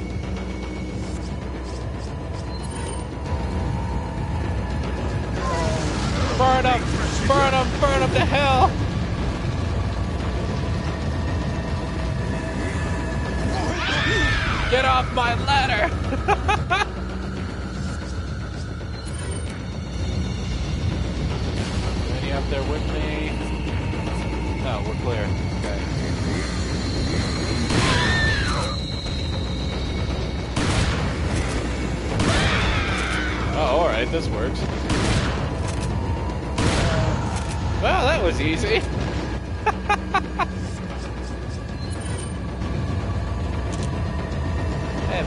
[SPEAKER 2] Burn him! Burn him! Burn him to hell! Get off my ladder! Any up there with me? No, we're clear. Okay. Oh, alright, this works. Well, that was easy.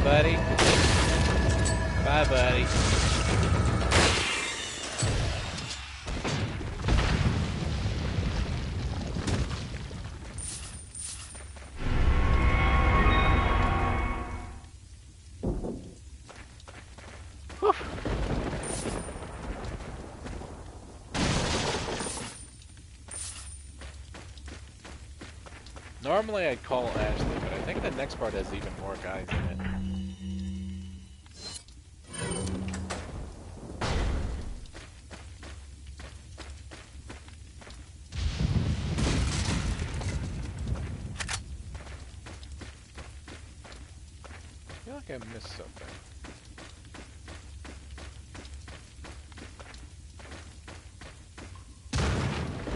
[SPEAKER 2] Buddy. Bye, buddy. Normally I'd call Ashley, but I think the next part has even more guys in it. I feel like I missed something.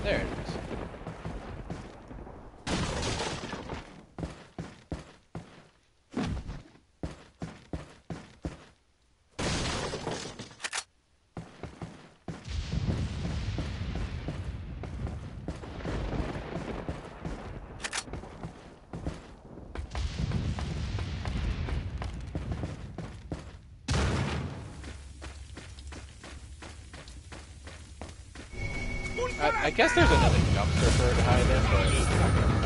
[SPEAKER 2] There it is. I, guess there's another dumpster for her to hide in, but it's not gonna.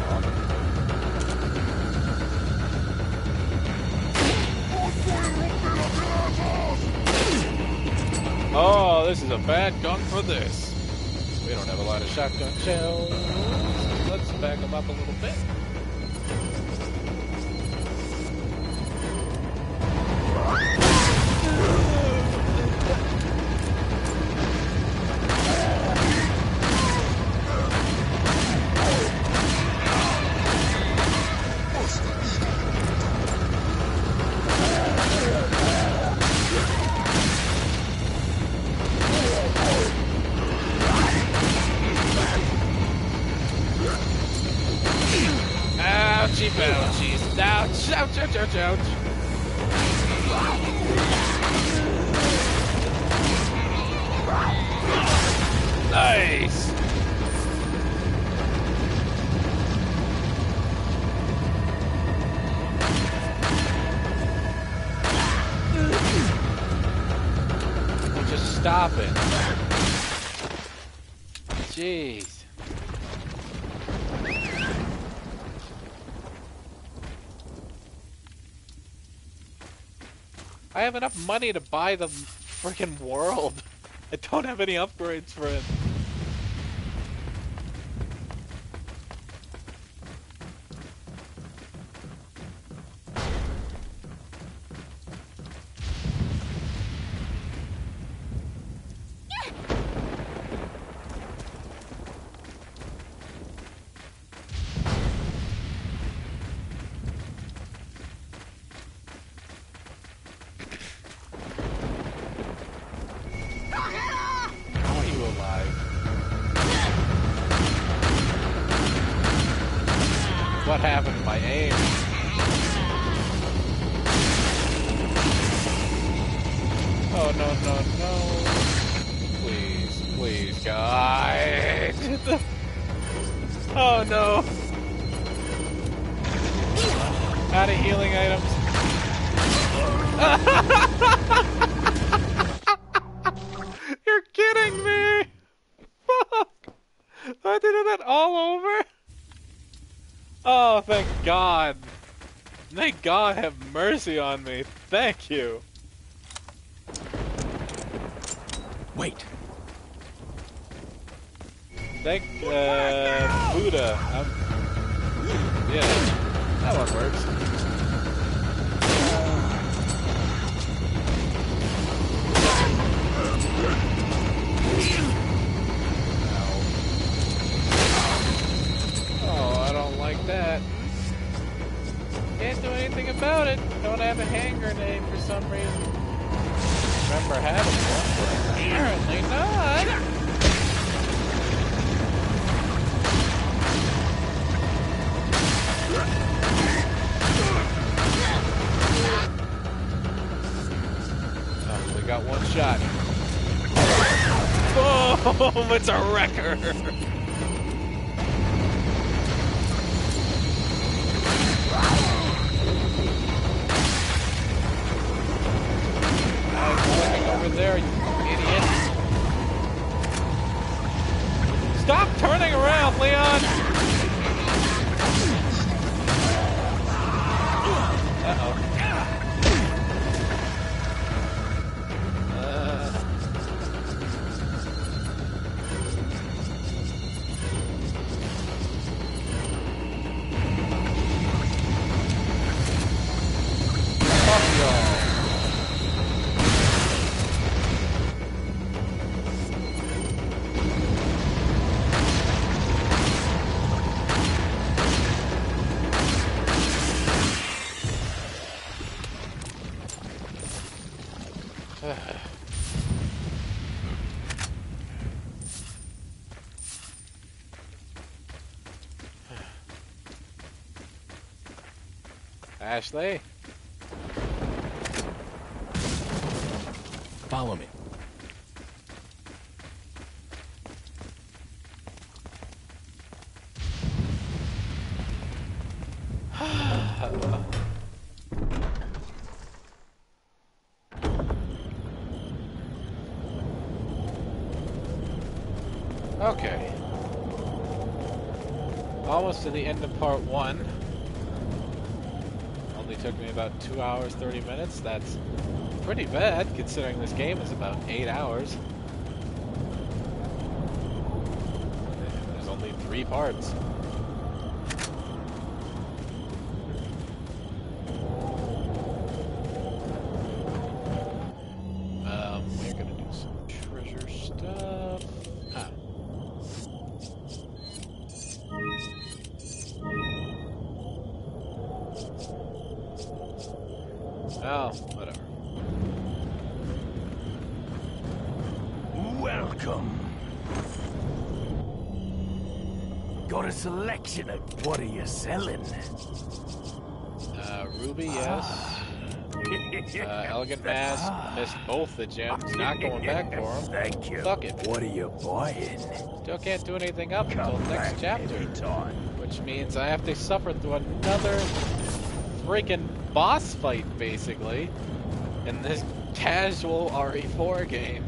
[SPEAKER 2] Oh, this is a bad gun for this. We don't have a lot of shotgun shells. Let's back them up a little bit. Have enough money to buy the freaking world. (laughs) I don't have any upgrades for it. Mercy on me. Thank you. It's a wrecker. Ashley?
[SPEAKER 4] Follow me. (sighs)
[SPEAKER 2] Okay. Almost to the end of part one. Took me about 2 hours, 30 minutes. That's pretty bad considering this game is about 8 hours. There's only 3 parts. (laughs) Uh, Elegant Mask, missed both the gems. Not going back for them.
[SPEAKER 1] Thank you.
[SPEAKER 2] Fuck it.
[SPEAKER 1] What are you buying?
[SPEAKER 2] Still can't do anything up until next chapter. Which means I have to suffer through another freaking boss fight, basically, in this (laughs) casual RE4 game.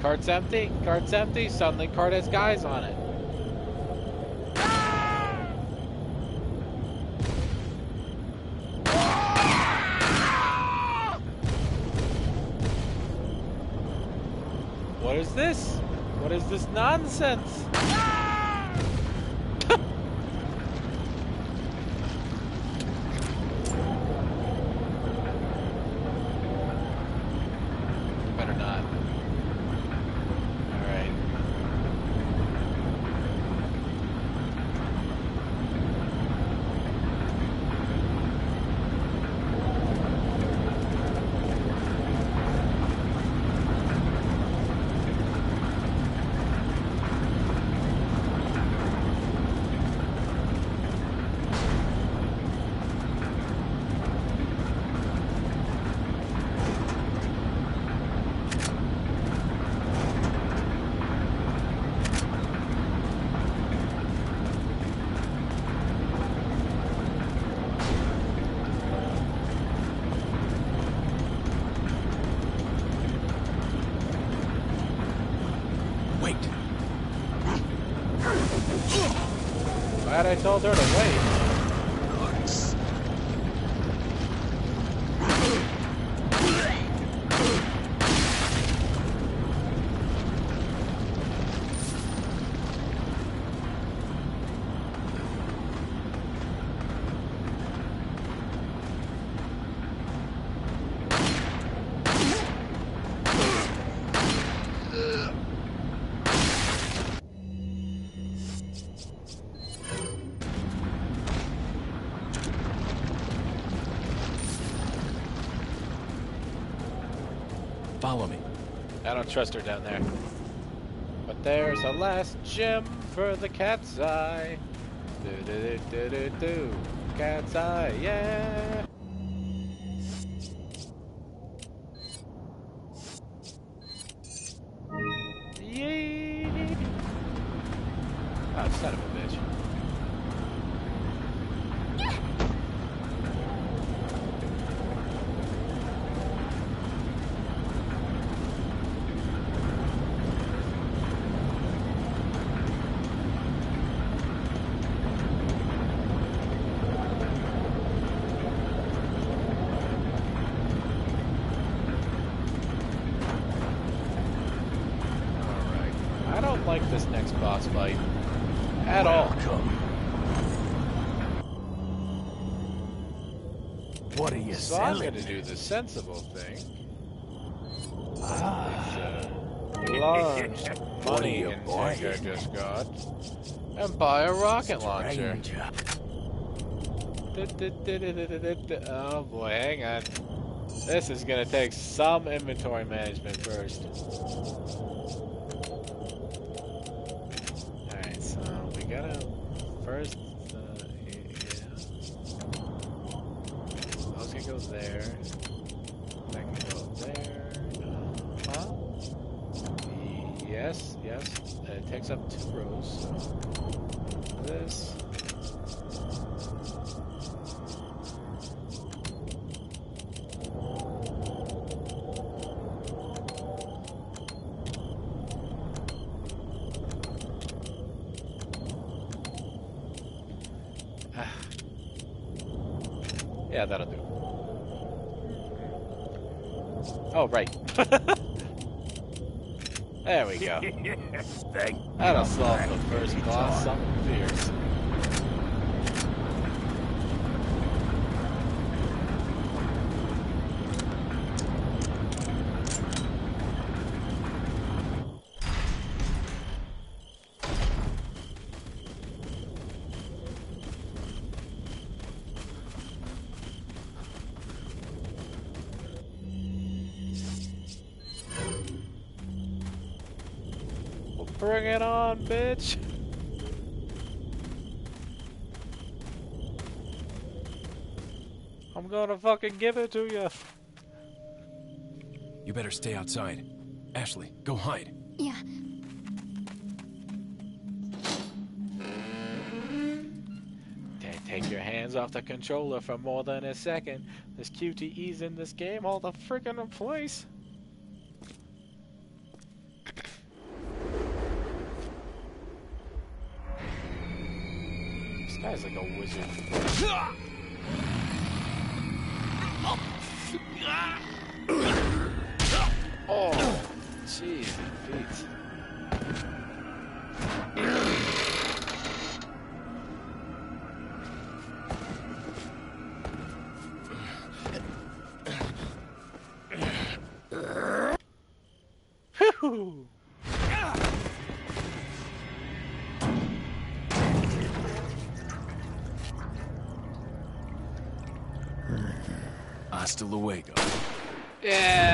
[SPEAKER 2] Cart's empty. Cart's empty. Suddenly, cart has guys on it. What is this? What is this nonsense? Better not. Alright.
[SPEAKER 4] Wait.
[SPEAKER 2] Glad I don't trust her down there. But there's a last gem for the cat's eye. Do do do do do do. Cat's eye, yeah. Sensible thing.
[SPEAKER 1] Ah,
[SPEAKER 2] a large (laughs) money intake I just got. And buy a rocket launcher. Oh boy, hang on. This is gonna take some inventory management first. Alright, so we gotta first. Uh, yeah. I was gonna go there. That can go there. Uh, huh? Yes, yes. It takes up two rows. So this. Yeah, that'll do. Oh, right. (laughs) there we go. That'll solve the first boss. Something fierce. gonna fucking give it to you.
[SPEAKER 4] You better stay outside. Ashley, go hide.
[SPEAKER 5] Yeah.
[SPEAKER 2] Take your hands off the controller for more than a second. There's QTEs in this game all the freaking place. This guy's like a wizard. (laughs) Ah!
[SPEAKER 4] Hasta luego.
[SPEAKER 2] Yeah.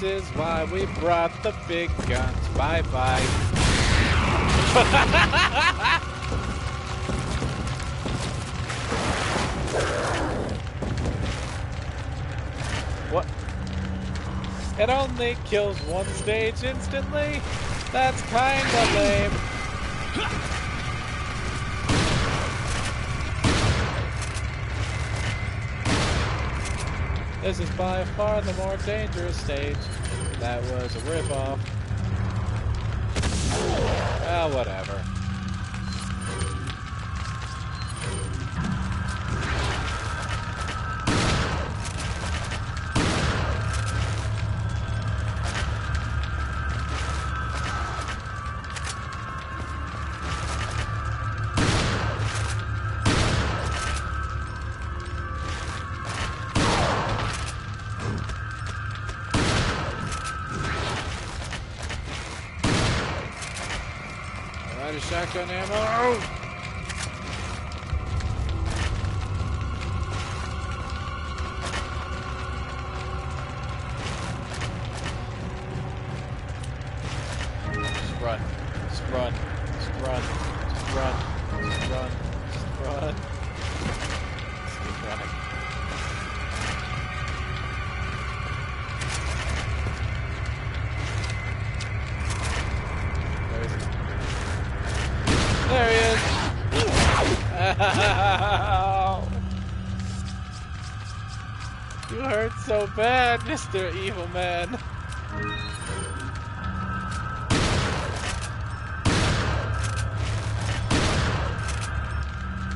[SPEAKER 2] This is why we brought the big guns. Bye bye. (laughs) what? It only kills one stage instantly? That's kinda lame. This is by far the more dangerous stage. That was a ripoff. Well, whatever. Out of shotgun ammo? Oh! Mr. Evil Man.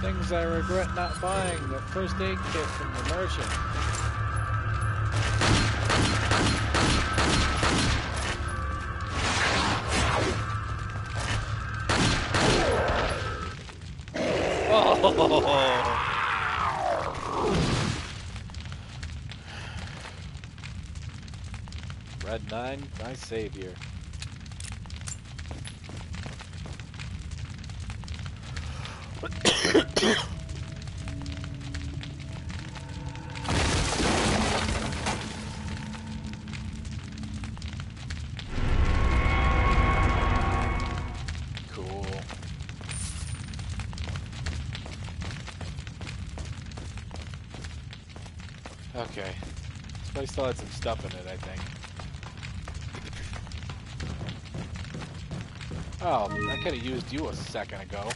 [SPEAKER 2] Things I regret not buying. The first aid kit from the merchant. 9, my savior. cool. Okay. This place still had some stuff in it, I think. Oh, I could have used you a second ago.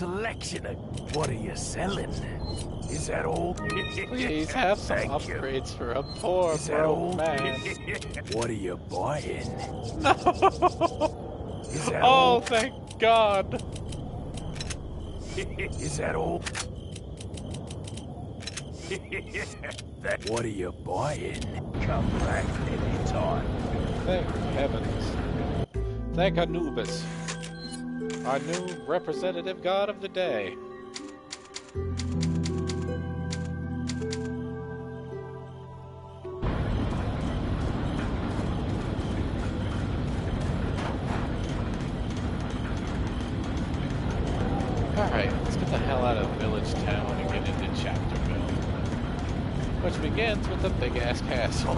[SPEAKER 1] Selection of... What are you selling? Is that all?
[SPEAKER 2] Please have some
[SPEAKER 1] Thank you.
[SPEAKER 2] upgrades for a poor
[SPEAKER 1] Is that
[SPEAKER 2] broke man. (laughs)
[SPEAKER 1] what are you buying?
[SPEAKER 2] No!
[SPEAKER 1] Is that
[SPEAKER 2] Oh,
[SPEAKER 1] all?
[SPEAKER 2] thank God! (laughs)
[SPEAKER 1] Is that all? that, (laughs) what are you buying? Come back anytime.
[SPEAKER 2] Thank heavens. Thank Anubis, our new representative god of the day. Alright, let's get the hell out of Village Town and get into Chapterville. Which begins with a big ass castle.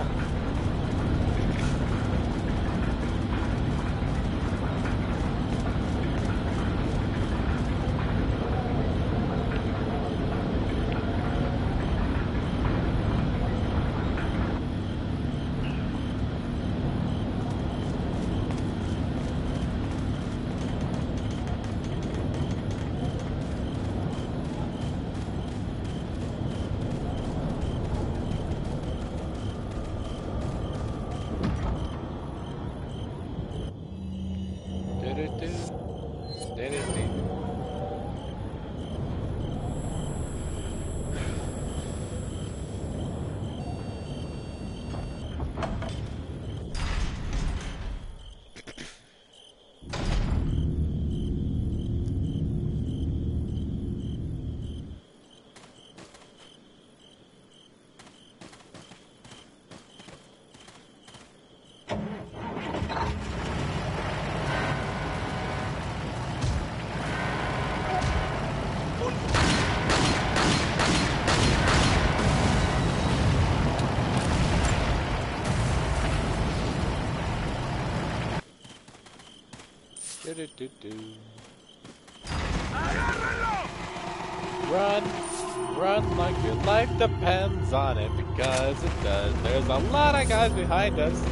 [SPEAKER 2] Run, run like your life depends on it, because it does. There's a lot of guys behind us.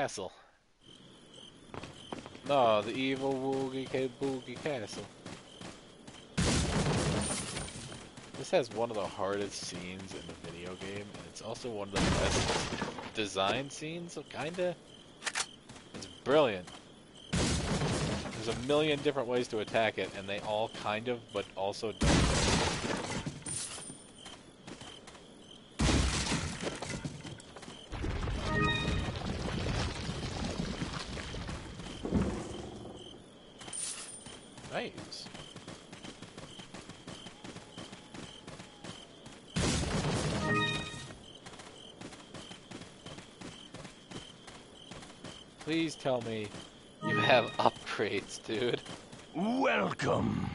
[SPEAKER 2] Castle. No, the evil Woogie K Boogie Castle. This has one of the hardest scenes in the video game, and it's also one of the best design scenes, so kinda. It's brilliant. There's a million different ways to attack it, and they all kind of, but also don't. Please tell me you have upgrades, dude.
[SPEAKER 1] Welcome.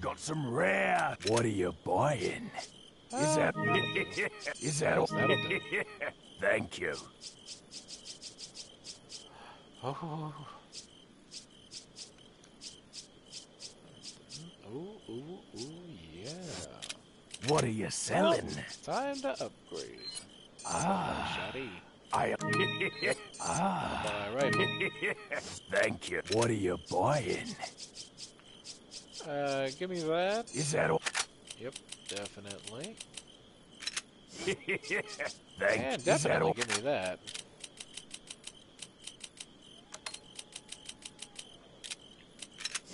[SPEAKER 1] Got some rare. What are you buying? Is that (laughs) is that all? (laughs) Thank you.
[SPEAKER 2] Oh. Ooh, ooh, ooh, yeah.
[SPEAKER 1] What are you selling?
[SPEAKER 2] Time to upgrade.
[SPEAKER 1] Ah. I. ah,
[SPEAKER 2] My rifle.
[SPEAKER 1] thank you. What are you buying?
[SPEAKER 2] Uh, give me that.
[SPEAKER 1] Is that all?
[SPEAKER 2] Yep, definitely. (laughs)
[SPEAKER 1] Thank
[SPEAKER 2] And definitely give me that.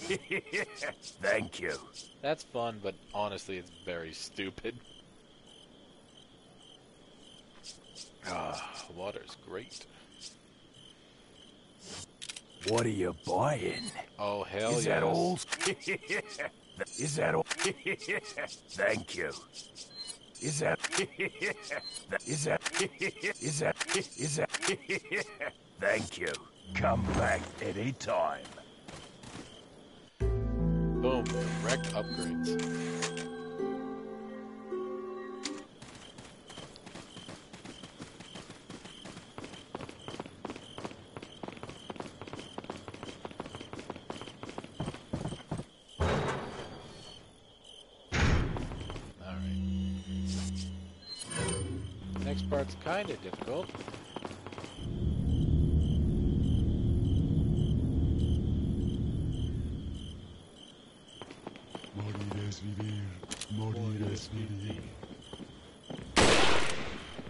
[SPEAKER 2] (laughs)
[SPEAKER 1] Thank you.
[SPEAKER 2] That's fun, but honestly, it's very stupid. Ah, water's great.
[SPEAKER 1] What are you buying?
[SPEAKER 2] Oh, hell
[SPEAKER 1] is
[SPEAKER 2] yes.
[SPEAKER 1] that all? (laughs) is that all? (laughs) Thank you. Is that? (laughs) Is that? Is that? Is that? Thank you. Come back anytime.
[SPEAKER 2] Boom, direct upgrades. Kinda difficult.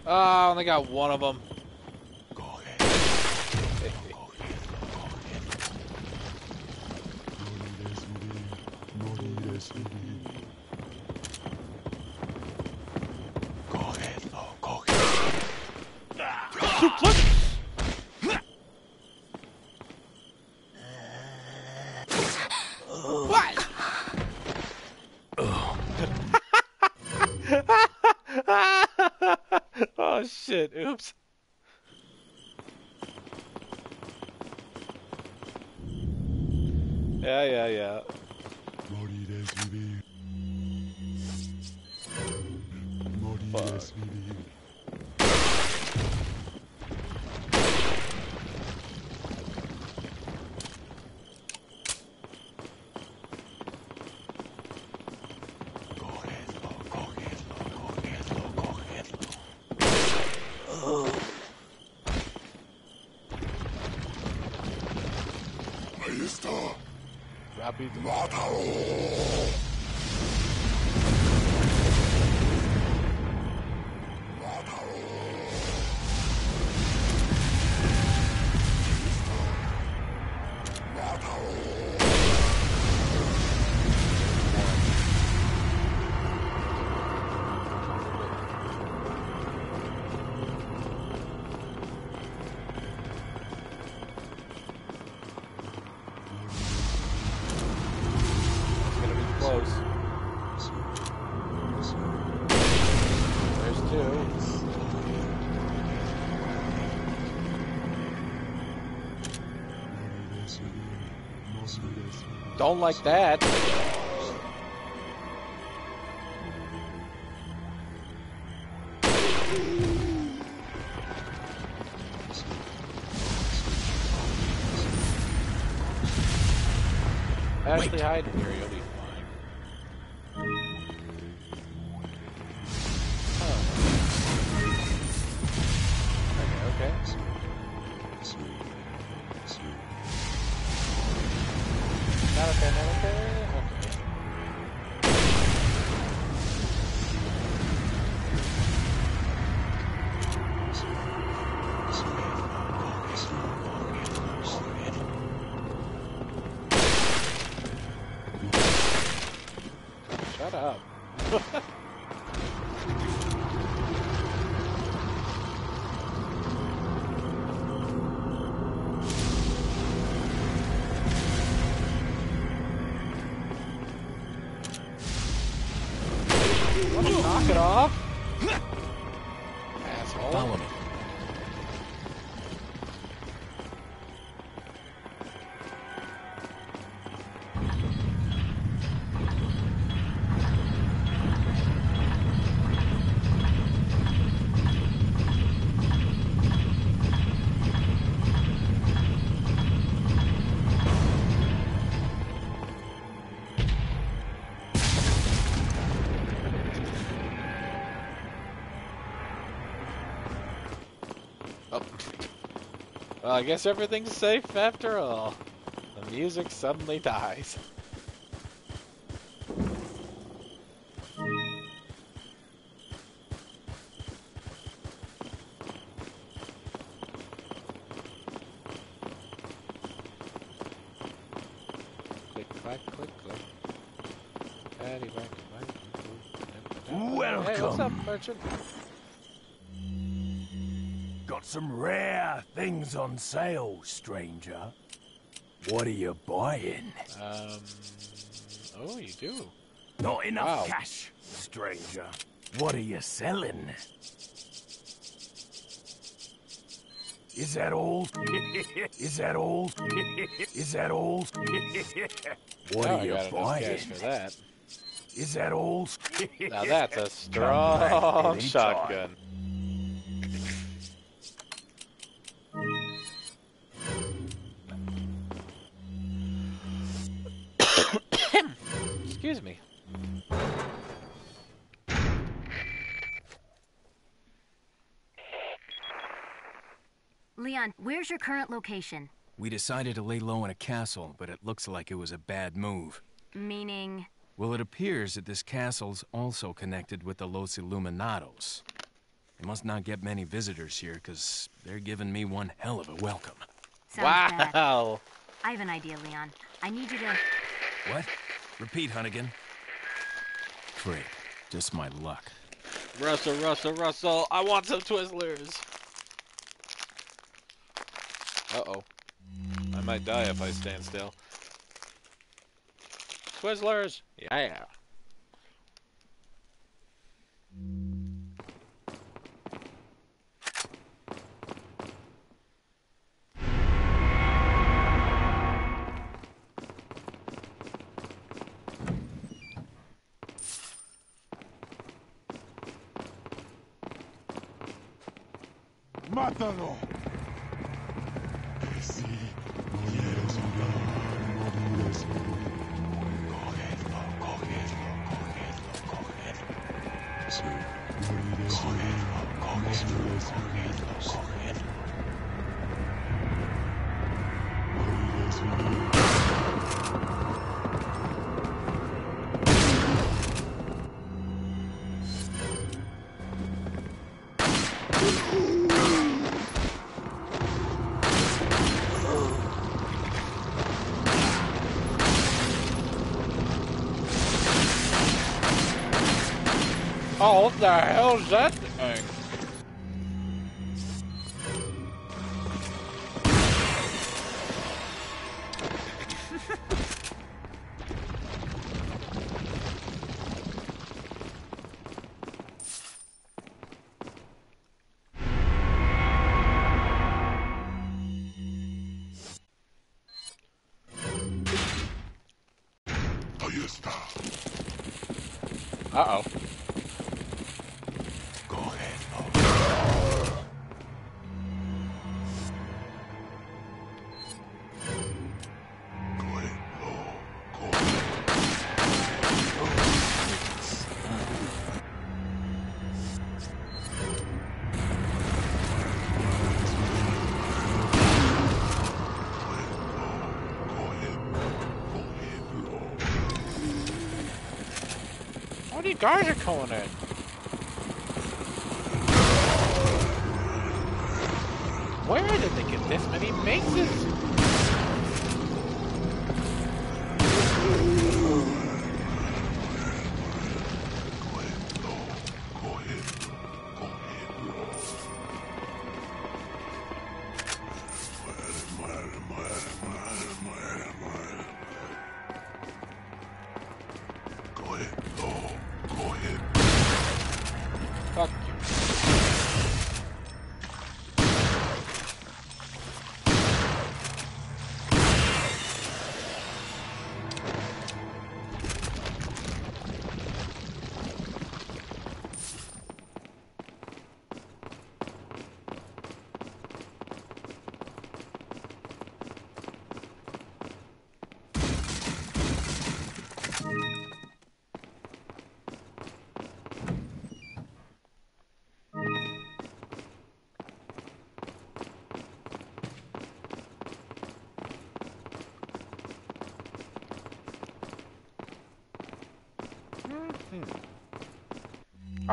[SPEAKER 2] Ah, I only got one of them. Rápido. It's Don't like that. I guess everything's safe after all. The music suddenly dies. Welcome. Hey, what's up, merchant?
[SPEAKER 1] Rare things on sale, stranger. What are you buying?
[SPEAKER 2] Um. Oh, you do.
[SPEAKER 1] Not enough
[SPEAKER 2] Wow.
[SPEAKER 1] cash, stranger. What are you selling? Is that all? (laughs) Is that all? (laughs) Is that all? (laughs) what
[SPEAKER 2] now
[SPEAKER 1] are you buying?
[SPEAKER 2] for that.
[SPEAKER 1] Is that all?
[SPEAKER 2] Now that's a strong shotgun.
[SPEAKER 3] Leon, where's your current location?
[SPEAKER 4] We decided to lay low in a castle, but it looks like it was a bad move.
[SPEAKER 3] Meaning.
[SPEAKER 4] Well, it appears that this castle's also connected with the Los Illuminados. They must not get many visitors here, because they're giving me one hell of a welcome.
[SPEAKER 3] Sounds bad.
[SPEAKER 2] wow.
[SPEAKER 3] I have an idea, Leon. I need you to.
[SPEAKER 4] What? Repeat, Hunnigan. Great. Just my luck.
[SPEAKER 2] Russell, Russell, Russell. I want some Twizzlers. Uh oh. I might die if I stand still. Twizzlers. Yeah. The hell's that Guys are calling in.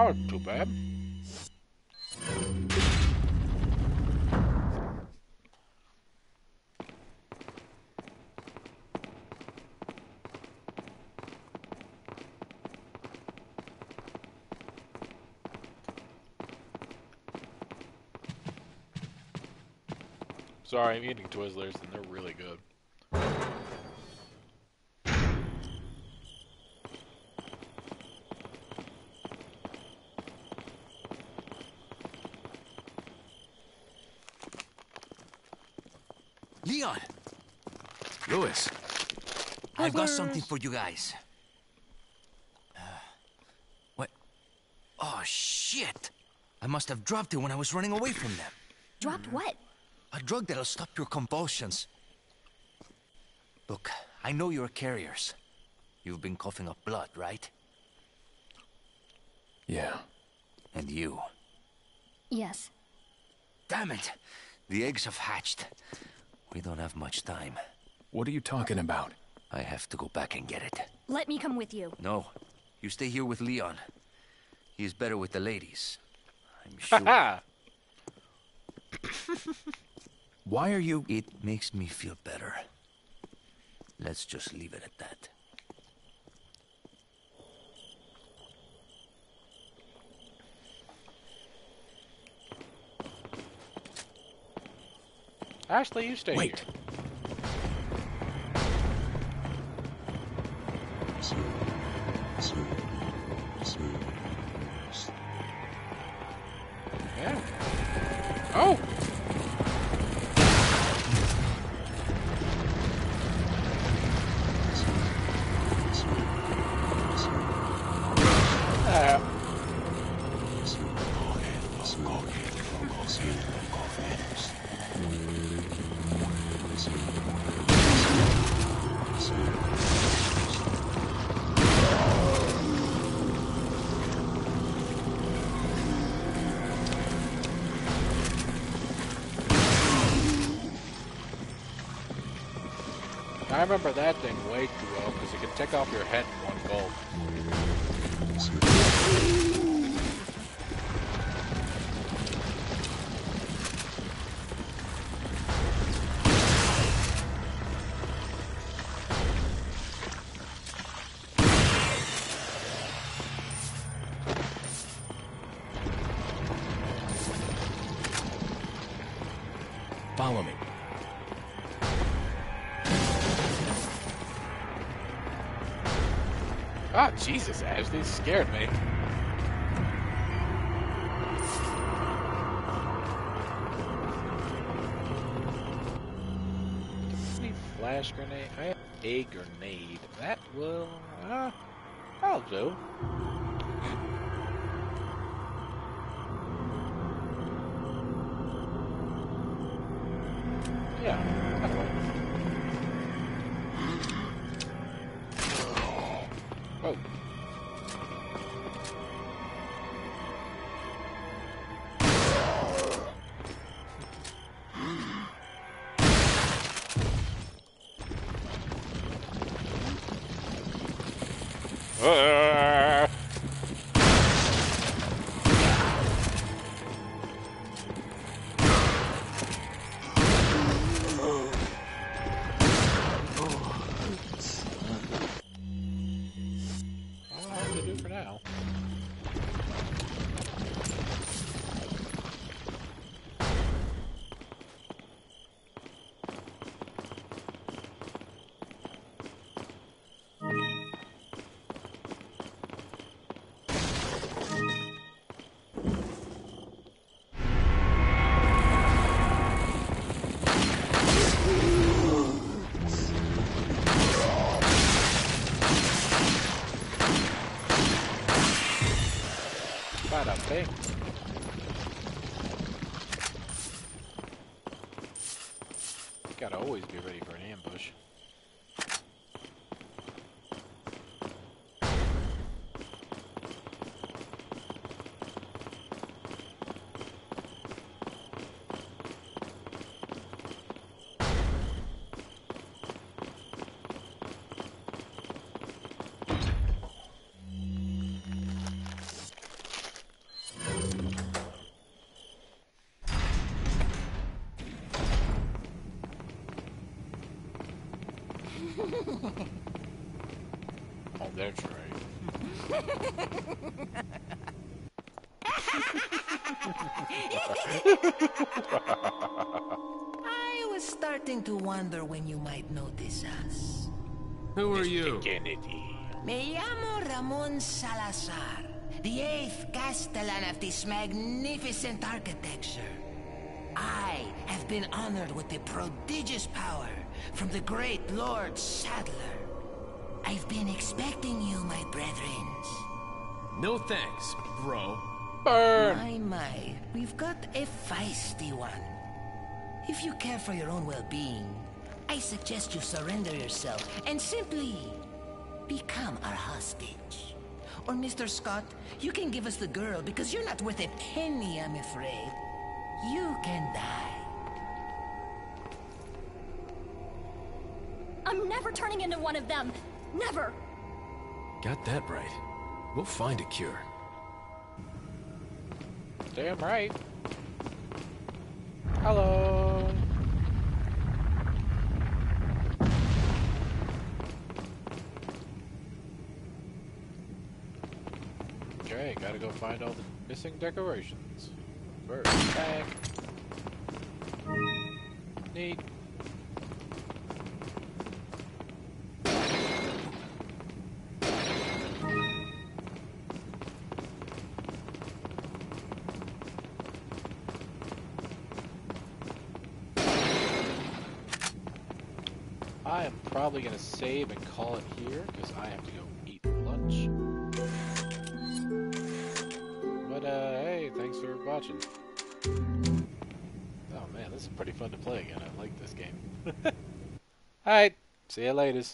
[SPEAKER 2] Not too bad. Sorry, I'm eating Twizzlers and they're really good.
[SPEAKER 7] I've got something for you guys. Uh, what? Oh, shit! I must have dropped it when I was running away from them.
[SPEAKER 5] Dropped what?
[SPEAKER 7] A drug that'll stop your convulsions. Look, I know you're carriers. You've been coughing up blood, right?
[SPEAKER 4] yeah.
[SPEAKER 7] And you.
[SPEAKER 5] Yes.
[SPEAKER 7] Damn it! The eggs have hatched. We don't have much time.
[SPEAKER 4] What are you talking about?
[SPEAKER 7] I have to go back and get it.
[SPEAKER 5] Let me come with you.
[SPEAKER 7] No, you stay here with Leon. He is better with the ladies. I'm (laughs) sure. (laughs)
[SPEAKER 4] Why are you...
[SPEAKER 7] it makes me feel better. Let's just leave it at that.
[SPEAKER 2] Ashley, you stay
[SPEAKER 4] Wait.
[SPEAKER 2] here. Remember that thing way too well because it could take off your head Jesus, Ashley, scared me. Flash grenade? I have a grenade. That will, uh, I'll do. Ah. ah, ah. Oh, that's right.
[SPEAKER 8] I was starting to wonder when you might notice us.
[SPEAKER 4] Who are you?
[SPEAKER 2] Kennedy.
[SPEAKER 8] Me llamo Ramon Salazar, the eighth Castellan of this magnificent architecture. I have been honored with the prodigious power from the great Lord Saddler. I've been expecting you, my brethren.
[SPEAKER 4] No thanks, bro.
[SPEAKER 2] Burn!
[SPEAKER 8] My, my, we've got a feisty one. If you care for your own well-being, I suggest you surrender yourself and simply become our hostage. Or, Mr. Scott, you can give us the girl because you're not worth a penny, I'm afraid. You can die.
[SPEAKER 5] Never turning into one of them. Never.
[SPEAKER 4] Got that right. We'll find a cure.
[SPEAKER 2] Damn right. Hello. Okay, gotta go find all the missing decorations. First, bag. Neat. Probably gonna save and call it here because I have to go eat lunch. But uh, hey, thanks for watching. Oh man, this is pretty fun to play again. I like this game. (laughs) Alright, see you later.